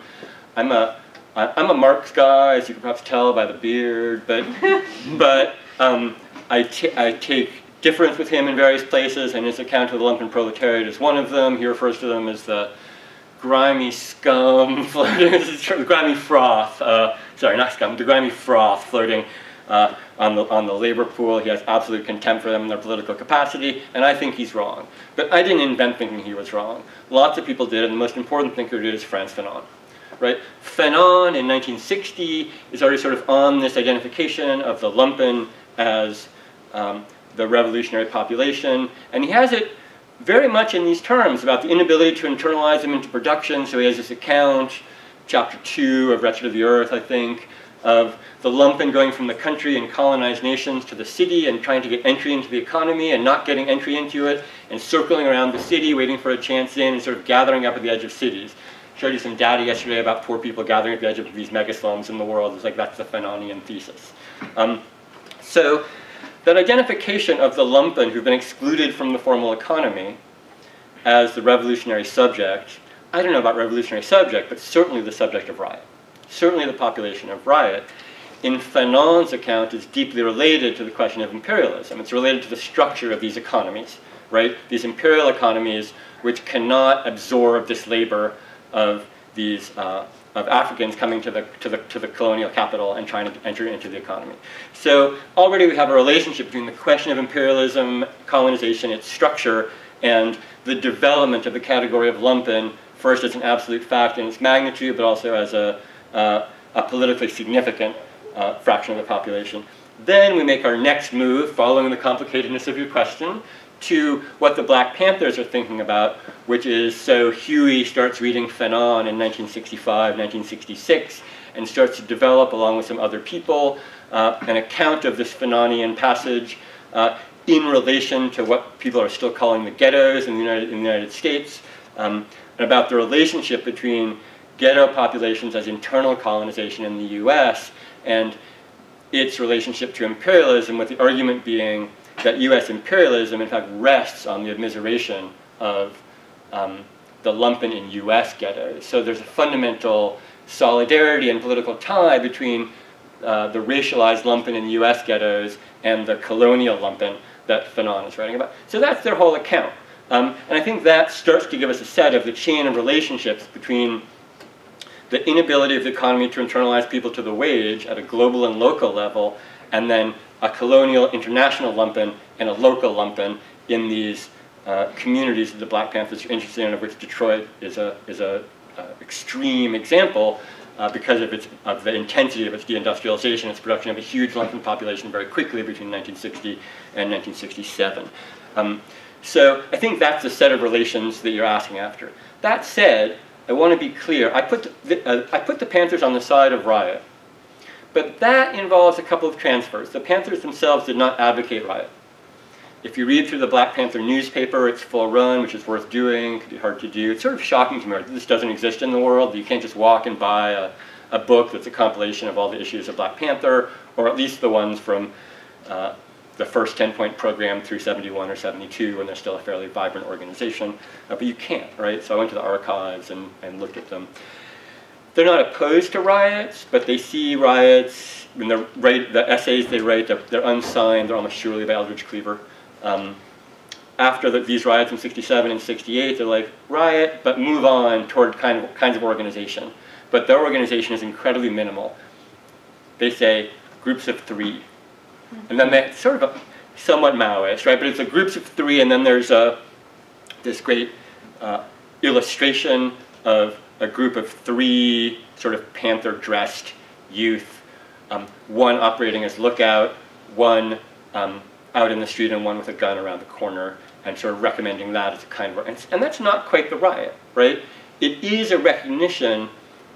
I'm a I'm a Marx guy, as you can perhaps tell by the beard, but but um, I, ta- I take difference with him in various places, and his account of the lumpen proletariat is one of them. He refers to them as the grimy scum the grimy froth, uh, sorry, not scum, the grimy froth floating uh, on, the, on the labor pool. He has absolute contempt for them and their political capacity, and I think he's wrong. But I didn't invent thinking he was wrong. Lots of people did, and the most important thinker did is Frantz Fanon. Right? Fanon in 1960 is already sort of on this identification of the lumpen as um, the revolutionary population, and he has it very much in these terms about the inability to internalize them into production. So he has this account, chapter two of Wretched of the Earth, I think, of the lumpen going from the country and colonized nations to the city and trying to get entry into the economy and not getting entry into it and circling around the city waiting for a chance in and sort of gathering up at the edge of cities. Showed you some data yesterday about poor people gathering at the edge of these mega slums in the world. It's like that's the Fanonian thesis. Um, so that identification of the lumpen who've been excluded from the formal economy as the revolutionary subject, I don't know about revolutionary subject, but certainly the subject of riot, certainly the population of riot, in Fanon's account is deeply related to the question of imperialism. It's related to the structure of these economies, right? These imperial economies which cannot absorb this labor of these uh, of Africans coming to the, to, the, to the colonial capital and trying to enter into the economy. So already we have a relationship between the question of imperialism, colonization, its structure, and the development of the category of lumpen, first as an absolute fact in its magnitude, but also as a, uh, a politically significant uh, fraction of the population. Then we make our next move, following the complicatedness of your question, to what the Black Panthers are thinking about, which is so Huey starts reading Fanon in 1965, 1966, and starts to develop, along with some other people, uh, an account of this Fanonian passage uh, in relation to what people are still calling the ghettos in the United, in the United States, um, and about the relationship between ghetto populations as internal colonization in the US and its relationship to imperialism, with the argument being that US imperialism, in fact, rests on the immiseration of um, the lumpen in US ghettos. So there's a fundamental solidarity and political tie between uh, the racialized lumpen in US ghettos and the colonial lumpen that Fanon is writing about. So that's their whole account. Um, and I think that starts to give us a set of the chain of relationships between the inability of the economy to internalize people to the wage at a global and local level, and then a colonial international lumpen and a local lumpen in these uh, communities that the Black Panthers are interested in, of which Detroit is a, is a uh, extreme example uh, because of, its, of the intensity of its deindustrialization, its production of a huge lumpen population very quickly between 1960 and 1967. Um, so I think that's the set of relations that you're asking after. That said, I want to be clear. I put the, uh, I put the Panthers on the side of riot. But that involves a couple of transfers. The Panthers themselves did not advocate riot. If you read through the Black Panther newspaper, it's full run, which is worth doing, can be hard to do. It's sort of shocking to me this doesn't exist in the world. You can't just walk and buy a, a book that's a compilation of all the issues of Black Panther, or at least the ones from uh, the first 10-point program through 71 or 72 when they're still a fairly vibrant organization. Uh, but you can't, right? So I went to the archives and, and looked at them. They're not opposed to riots, but they see riots, in the, the essays they write, they're, they're, unsigned, they're almost surely by Eldridge Cleaver. Um, after the, these riots in 67 and 68, they're like, riot, but move on toward kind of, kinds of organization. But their organization is incredibly minimal. They say groups of three, and then they sort of a, somewhat Maoist, right? But it's a groups of three, and then there's a, this great uh, illustration of a group of three sort of panther-dressed youth, um, one operating as lookout, one um, out in the street, and one with a gun around the corner, and sort of recommending that as a kind of, and, and that's not quite the riot, right? It is a recognition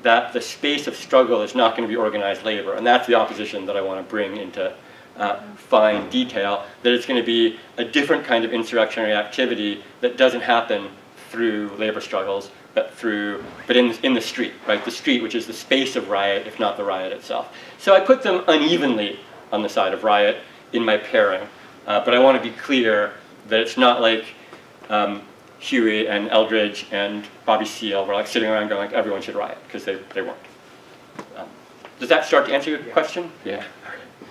that the space of struggle is not going to be organized labor, and that's the opposition that I want to bring into uh, fine detail, that it's going to be a different kind of insurrectionary activity that doesn't happen through labor struggles, but through, but in, in the street, right? The street, which is the space of riot, if not the riot itself. So I put them unevenly on the side of riot in my pairing, uh, but I want to be clear that it's not like um, Huey and Eldridge and Bobby Seale were like sitting around going like everyone should riot, because they, they weren't. Um, does that start to answer your yeah. question? Yeah.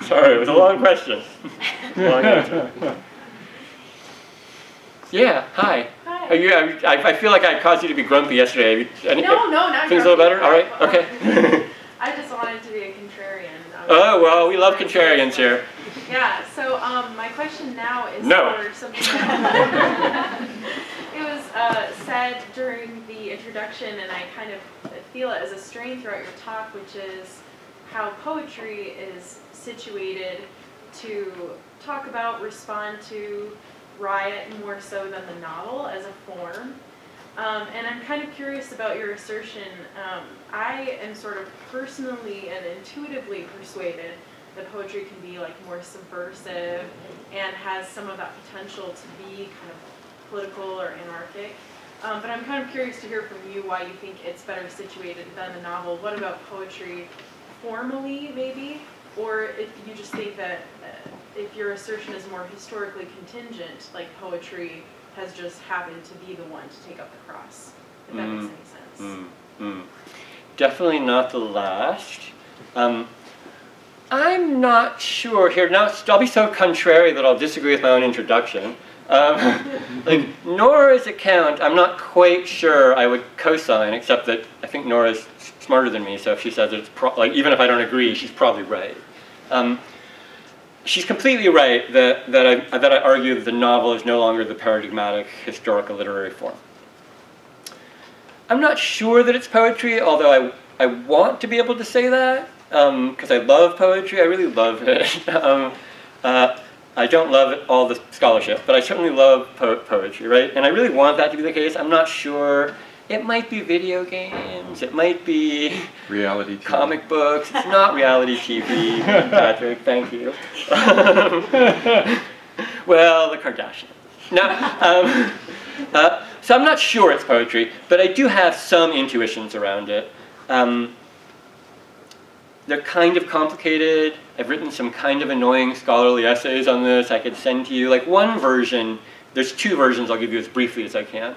Sorry, it was a long question. long answer. Yeah, hi. Hi. Are you, I, I feel like I caused you to be grumpy yesterday. Any, No, no, not Things a little better? All right, okay. I just wanted to be a contrarian. Oh, well, we love contrarians here. Yeah, so um, my question now is No. for something it was uh, said during the introduction, and I kind of feel it as a strain throughout your talk, which is how poetry is situated to talk about, respond to riot more so than the novel as a form. Um, and I'm kind of curious about your assertion. Um, I am sort of personally and intuitively persuaded that poetry can be like more subversive and has some of that potential to be kind of political or anarchic. Um, but I'm kind of curious to hear from you why you think it's better situated than the novel. What about poetry formally, maybe? Or if you just think that uh, if your assertion is more historically contingent, like poetry has just happened to be the one to take up the cross, if that makes Mm, any sense. Mm, mm. Definitely not the last. Um, I'm not sure here. Now, I'll be so contrary that I'll disagree with my own introduction. Um, like Nora's account, I'm not quite sure I would co-sign, except that I think Nora's smarter than me, so if she says it's pro- like even if I don't agree, she's probably right. Um, she's completely right that, that, I, that I argue that the novel is no longer the paradigmatic historical literary form. I'm not sure that it's poetry, although I, I want to be able to say that, because um, I love poetry, I really love it. um, uh, I don't love all the scholarship, but I certainly love po poetry, right? And I really want that to be the case. I'm not sure. It might be video games. It might be reality TV. comic books. It's not reality TV, Patrick. Thank you. well, the Kardashians. No. Um, uh, so I'm not sure it's poetry, but I do have some intuitions around it. Um, they're kind of complicated. I've written some kind of annoying scholarly essays on this I could send to you. Like one version, there's two versions I'll give you as briefly as I can.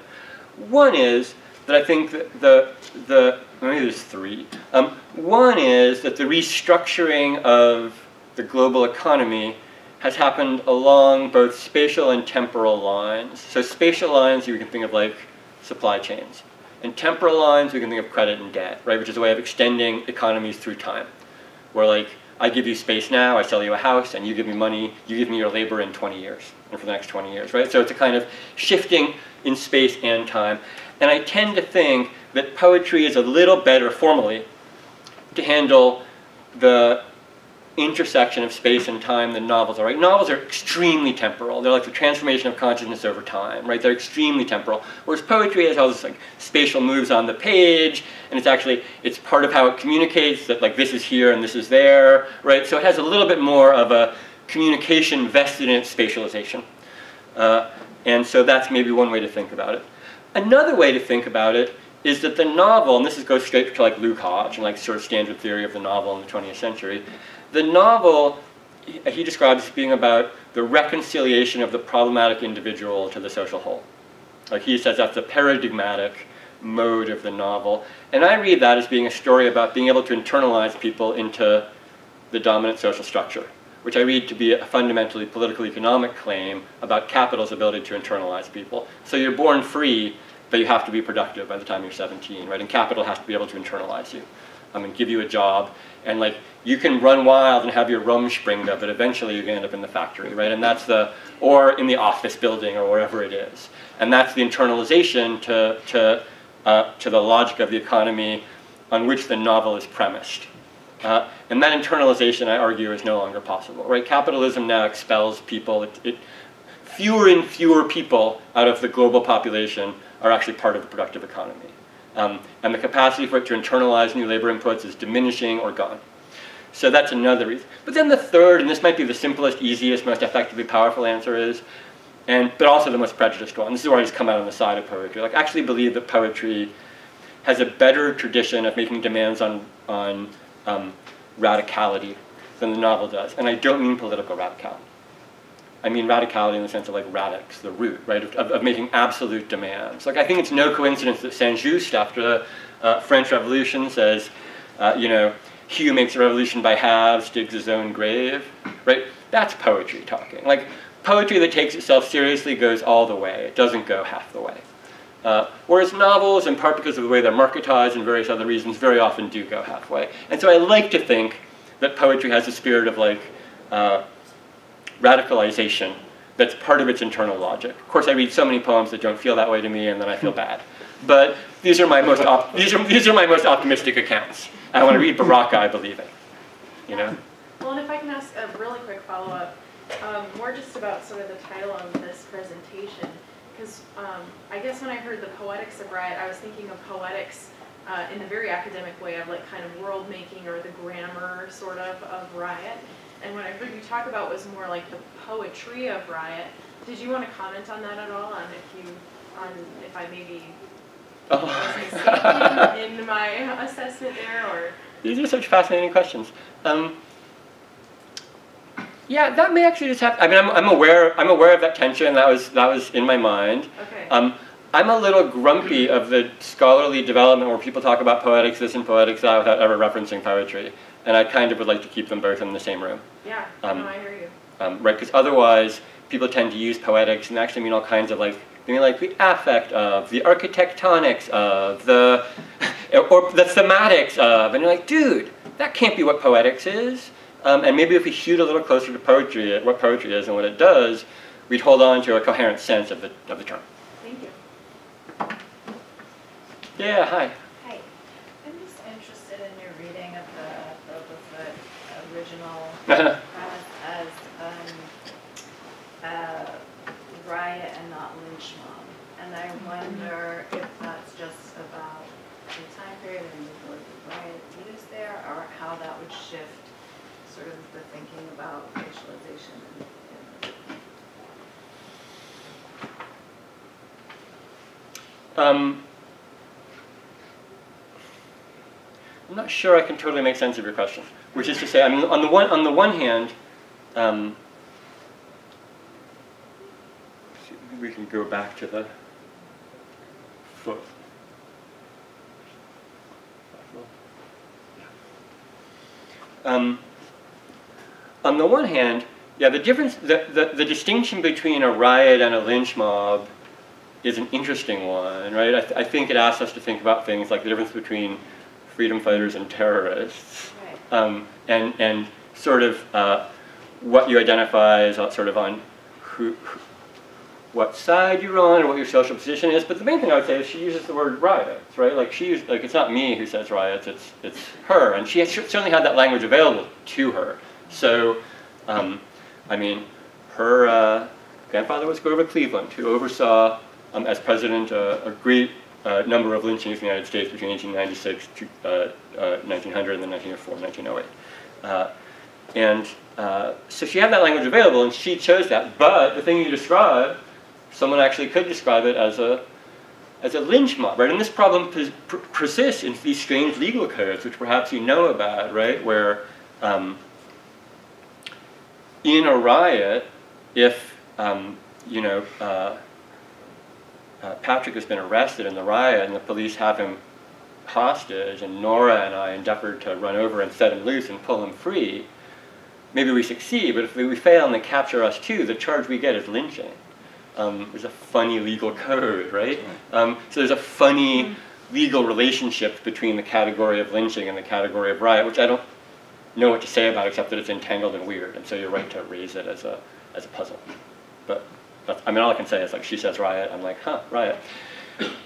One is that I think the, the maybe there's three. Um, one is that the restructuring of the global economy has happened along both spatial and temporal lines. So spatial lines you can think of like supply chains. And temporal lines we can think of credit and debt, right, which is a way of extending economies through time. Where like I give you space now, I sell you a house, and you give me money, you give me your labor in 20 years, and for the next 20 years, right? So it's a kind of shifting in space and time. And I tend to think that poetry is a little better formally to handle the intersection of space and time than novels are. Right? Novels are extremely temporal. They're like the transformation of consciousness over time. Right? They're extremely temporal. Whereas poetry has all this like spatial moves on the page, and it's actually it's part of how it communicates that like this is here and this is there. Right? So it has a little bit more of a communication vested in its spatialization. Uh, and so that's maybe one way to think about it. Another way to think about it is that the novel, and this is, goes straight to like Lukács and like sort of standard theory of the novel in the 20th century, the novel, he describes as being about the reconciliation of the problematic individual to the social whole. Like he says that's the paradigmatic mode of the novel. And I read that as being a story about being able to internalize people into the dominant social structure, which I read to be a fundamentally political economic claim about capital's ability to internalize people. So you're born free, but you have to be productive by the time you're 17, right? And capital has to be able to internalize you um, and give you a job. And like you can run wild and have your rumspringa, but eventually you're going to end up in the factory, right? And that's the, or in the office building or wherever it is. And that's the internalization to, to, uh, to the logic of the economy on which the novel is premised. Uh, and that internalization, I argue, is no longer possible, right? Capitalism now expels people. It, it, fewer and fewer people out of the global population are actually part of the productive economy. Um, and the capacity for it to internalize new labor inputs is diminishing or gone. So that's another reason. But then the third, and this might be the simplest, easiest, most effectively powerful answer is, and but also the most prejudiced one. This is where I just come out on the side of poetry. Like, I actually believe that poetry has a better tradition of making demands on on um, radicality than the novel does, and I don't mean political radicality. I mean radicality in the sense of like radix, the root, right, of, of, making absolute demands. Like I think it's no coincidence that Saint-Just, after the uh, French Revolution, says, uh, you know, who makes a revolution by halves digs his own grave, right? That's poetry talking. Like poetry that takes itself seriously goes all the way. It doesn't go half the way. Uh, whereas novels, in part because of the way they're marketized and various other reasons, very often do go halfway. And so I like to think that poetry has a spirit of like uh, radicalization that's part of its internal logic. Of course, I read so many poems that don't feel that way to me, and then I feel bad. But these are my most these are these are my most optimistic accounts. I want to read Baraka, I believe it. You know. Well, and if I can ask a really quick follow up, um, more just about sort of the title of this presentation, because um, I guess when I heard the poetics of riot, I was thinking of poetics uh, in the very academic way of like kind of world making or the grammar sort of of riot. And what I heard you talk about was more like the poetry of riot. Did you want to comment on that at all? On if you, on if I maybe Oh. in my assessment there, or These are such fascinating questions. Um, yeah, that may actually just happen. I mean, I'm, I'm aware. I'm aware of that tension. That was that was in my mind. okay. Um, I'm a little grumpy of the scholarly development where people talk about poetics this and poetics that without ever referencing poetry, and I kind of would like to keep them both in the same room, yeah. um, no, I hear you. um, right? Because otherwise, people tend to use poetics and actually mean all kinds of like, they mean like the affect of, the architectonics of, the or the thematics of, and you're like, dude, that can't be what poetics is. Um, and maybe if we shoot a little closer to poetry, what poetry is and what it does, we'd hold on to a coherent sense of the, of the term. Thank you. Yeah, hi. Hi, I'm just interested in your reading of the Boba Fett original premise as um, a riot and not lynch mob. And I wonder if that's just about the time period and the word riot used there, or how that would shift sort of the thinking about racialization and Um, I'm not sure I can totally make sense of your question. Which is to say, I mean, on the one on the one hand, um, we can go back to the foot. Um, on the one hand, yeah, the difference, the, the, the distinction between a riot and a lynch mob is an interesting one, right? I, th I, think it asks us to think about things like the difference between freedom fighters and terrorists, Right. um, and and sort of uh, what you identify as sort of on who, who, what side you're on or what your social position is. But the main thing I would say is she uses the word riots, right? Like she used, like it's not me who says riots, it's it's her, and she certainly had that language available to her. So, um, I mean, her uh, grandfather was Grover Cleveland, who oversaw um, as president uh, a great uh, number of lynchings in the United States between 1896 to uh, 1900 and then 1904 1908. Uh, and uh, so she had that language available and she chose that. But the thing you described, someone actually could describe it as a as a lynch mob, right? And this problem pers persists in these strange legal codes, which perhaps you know about, right? Where um, in a riot, if um, you know uh, uh, Patrick has been arrested in the riot and the police have him hostage, and Nora and I endeavored to run over and set him loose and pull him free, maybe we succeed, but if we fail and they capture us too, the charge we get is lynching. Um, there's a funny legal code, right? Um, so there's a funny legal relationship between the category of lynching and the category of riot, which I don't know what to say about except that it's entangled and weird, and so you're right to raise it as a, as a puzzle. But that's, I mean, all I can say is like she says riot, I'm like, huh, riot.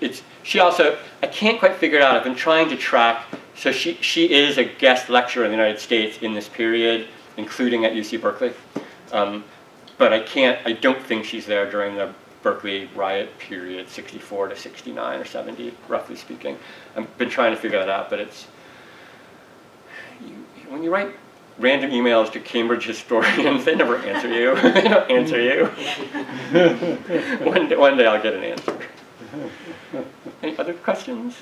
It's she also I can't quite figure it out. I've been trying to track. So she she is a guest lecturer in the United States in this period, including at UC Berkeley. Um, but I can't. I don't think she's there during the Berkeley riot period, 64 to 69 or 70, roughly speaking. I've been trying to figure that out, but it's you, when you write random emails to Cambridge historians. They never answer you. they don't answer you. one, day, one day I'll get an answer. Any other questions?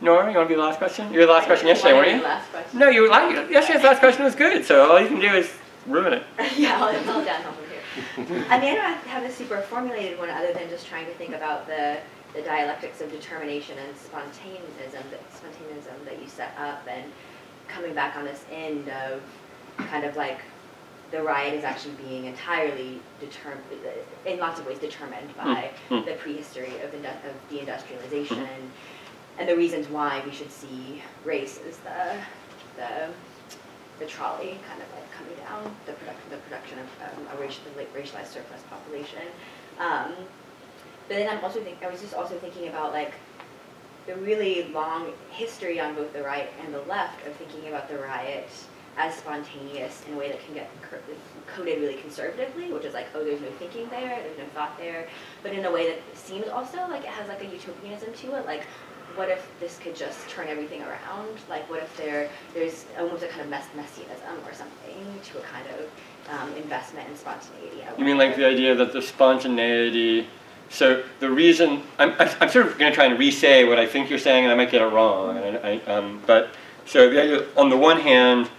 Nora, you want to be the last question? You were the last question yesterday, weren't you? Last question. No, you were last, yesterday's last question was good, so all you can do is ruin it. yeah, I'll, I'll downhill from here. I mean, I don't have a super formulated one other than just trying to think about the, the dialectics of determination and spontaneism, that, spontaneism that you set up and coming back on this end of kind of like the riot is actually being entirely determined, in lots of ways determined by Mm, mm. the prehistory of, of deindustrialization Mhm. and the reasons why we should see race as the, the, the trolley kind of like coming down, the production, the production of um, a racial, racialized surplus population. Um, but then I'm also think, I was just also thinking about like the really long history on both the right and the left of thinking about the riot as spontaneous in a way that can get coded really conservatively, which is like, oh, there's no thinking there, there's no thought there, but in a way that seems also like it has like a utopianism to it, like what if this could just turn everything around? Like what if there there's almost a kind of mess messianism or something to a kind of um, investment in spontaneity? I You mean like the idea that the spontaneity, so the reason, I'm, I'm sort of going to try and re-say what I think you're saying, and I might get it wrong, and I, I, um, but, so the idea, on the one hand,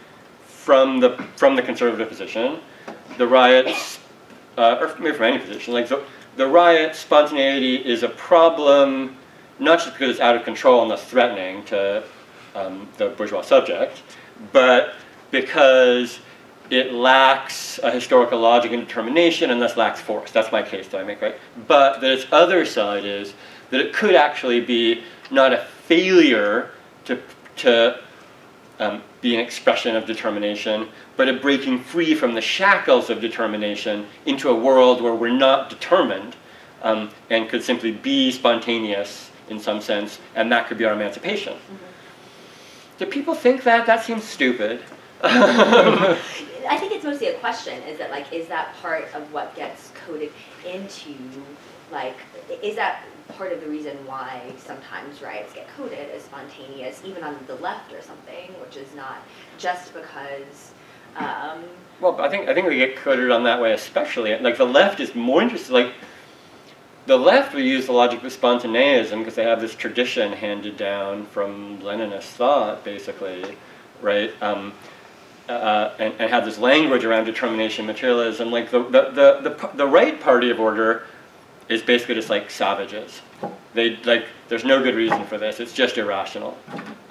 from the, from the conservative position, the riots, uh, or maybe from any position, like the, the riot spontaneity is a problem, not just because it's out of control and thus threatening to um, the bourgeois subject, but because it lacks a historical logic and determination and thus lacks force. That's my case that I make, right? But that its other side is that it could actually be not a failure to, to um, be an expression of determination, but a breaking free from the shackles of determination into a world where we're not determined um, and could simply be spontaneous in some sense, and that could be our emancipation. Mm-hmm. Do people think that? That seems stupid. I think it's mostly a question. Is that like, is that part of what gets coded into, like, is that part of the reason why sometimes riots get coded as spontaneous, even on the left or something, which is not just because. Um, well, I think I think we get coded on that way, especially like the left is more interested. Like the left will use the logic of spontaneism because they have this tradition handed down from Leninist thought, basically, right? Um, uh, and, and have this language around determination materialism. Like the, the, the, the, the right party of order is basically just like savages. They like there's no good reason for this. It's just irrational.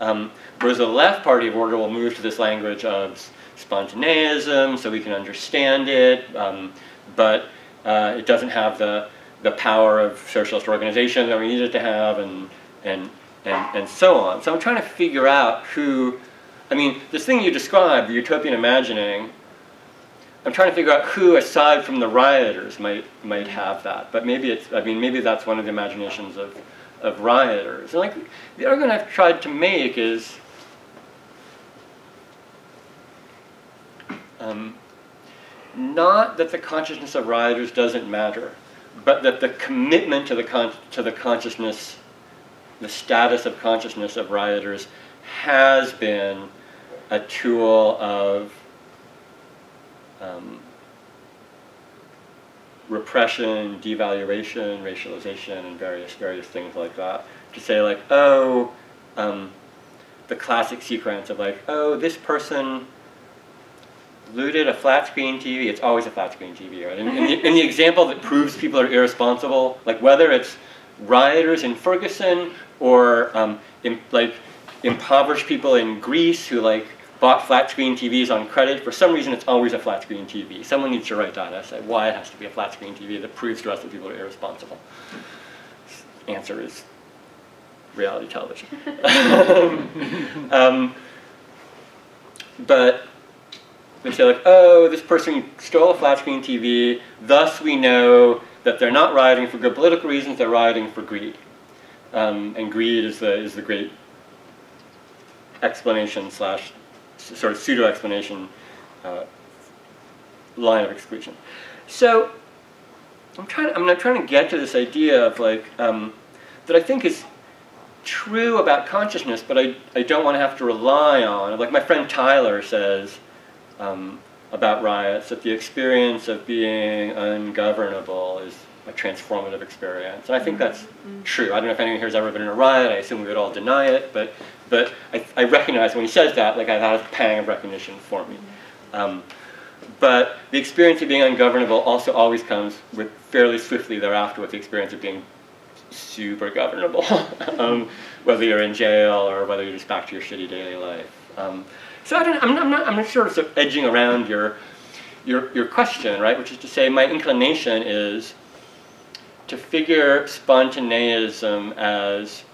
Um, whereas the left party of order will move to this language of spontaneism, so we can understand it, um, but uh, it doesn't have the the power of socialist organization that we need it to have, and and and and so on. So I'm trying to figure out who. I mean, this thing you described, the utopian imagining, I'm trying to figure out who, aside from the rioters, might might have that. But maybe it's. I mean, maybe that's one of the imaginations of of rioters. And like the argument I've tried to make is. Um, not that the consciousness of rioters doesn't matter, but that the commitment to the to the consciousness, the status of consciousness of rioters, has been a tool of um, repression, devaluation, racialization, and various various things like that. To say like, oh, um, the classic sequence of like, oh, this person looted a flat screen TV. It's always a flat screen TV, right? In, in, the, in the example that proves people are irresponsible, like whether it's rioters in Ferguson or um, in, like impoverished people in Greece who like bought flat screen TVs on credit. For some reason, it's always a flat screen TV. Someone needs to write that essay, why it has to be a flat screen TV that proves to us that people are irresponsible. Answer is reality television. um, but they say like, oh, this person stole a flat screen TV, thus we know that they're not rioting for good political reasons, they're rioting for greed. Um, and greed is the, is the great explanation slash sort of pseudo explanation uh, line of exclusion. So I'm trying. I'm not trying to get to this idea of like um, that I think is true about consciousness, but I, I don't want to have to rely on. Like my friend Tyler says um, about riots, that the experience of being ungovernable is a transformative experience. And I think that's mm-hmm. true. I don't know if anyone here has ever been in a riot. I assume we would all deny it, but but I, I recognize when he says that, like I had a pang of recognition for me. Um, but the experience of being ungovernable also always comes with fairly swiftly thereafter with the experience of being super governable, um, whether you're in jail or whether you're just back to your shitty daily life. Um, so I don't, I'm, not, I'm, not, I'm sort of, sort of edging around your, your, your question, right? Which is to say, my inclination is to figure spontaneism as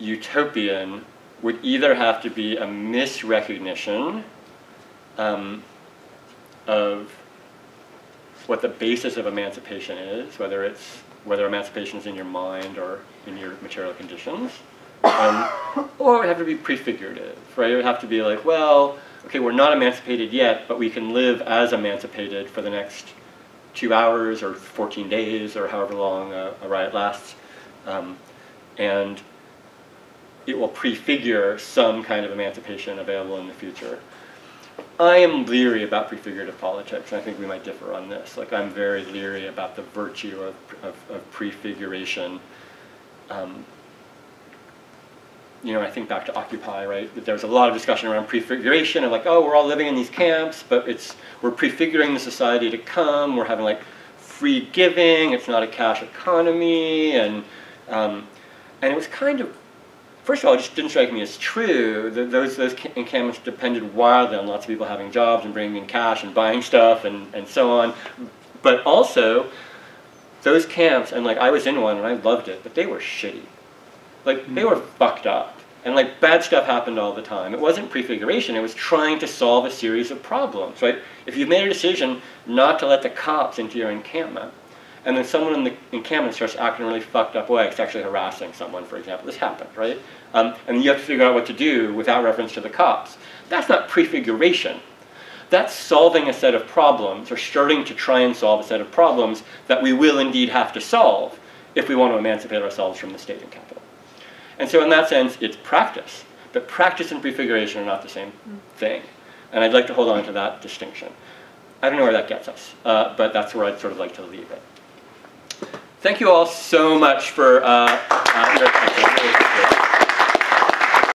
utopian would either have to be a misrecognition um, of what the basis of emancipation is, whether it's whether emancipation is in your mind or in your material conditions, um, or it would have to be prefigurative, right? It would have to be like, well, okay, we're not emancipated yet, but we can live as emancipated for the next two hours or 14 days or however long a, a riot lasts, um, and it will prefigure some kind of emancipation available in the future. I am leery about prefigurative politics, and I think we might differ on this. Like, I'm very leery about the virtue of, of, of prefiguration. Um, you know, I think back to Occupy, right? That was a lot of discussion around prefiguration of like, oh, we're all living in these camps, but it's we're prefiguring the society to come. We're having like free giving. It's not a cash economy, and um, and it was kind of first of all, it just didn't strike me as true. that those those encampments depended wildly on lots of people having jobs and bringing in cash and buying stuff and, and so on. But also, those camps, and like I was in one and I loved it, but they were shitty. Like, they hmm. were fucked up. And like bad stuff happened all the time. It wasn't prefiguration, it was trying to solve a series of problems, right? If you've made a decision not to let the cops into your encampment, and then someone in the encampment starts acting in a really fucked up way, sexually harassing someone, for example, this happened, right? Um, and you have to figure out what to do without reference to the cops. That's not prefiguration. That's solving a set of problems, or starting to try and solve a set of problems that we will indeed have to solve if we want to emancipate ourselves from the state and capital. And so in that sense, it's practice. But practice and prefiguration are not the same thing. And I'd like to hold on to that distinction. I don't know where that gets us, uh, but that's where I'd sort of like to leave it. Thank you all so much for uh, uh, your attention.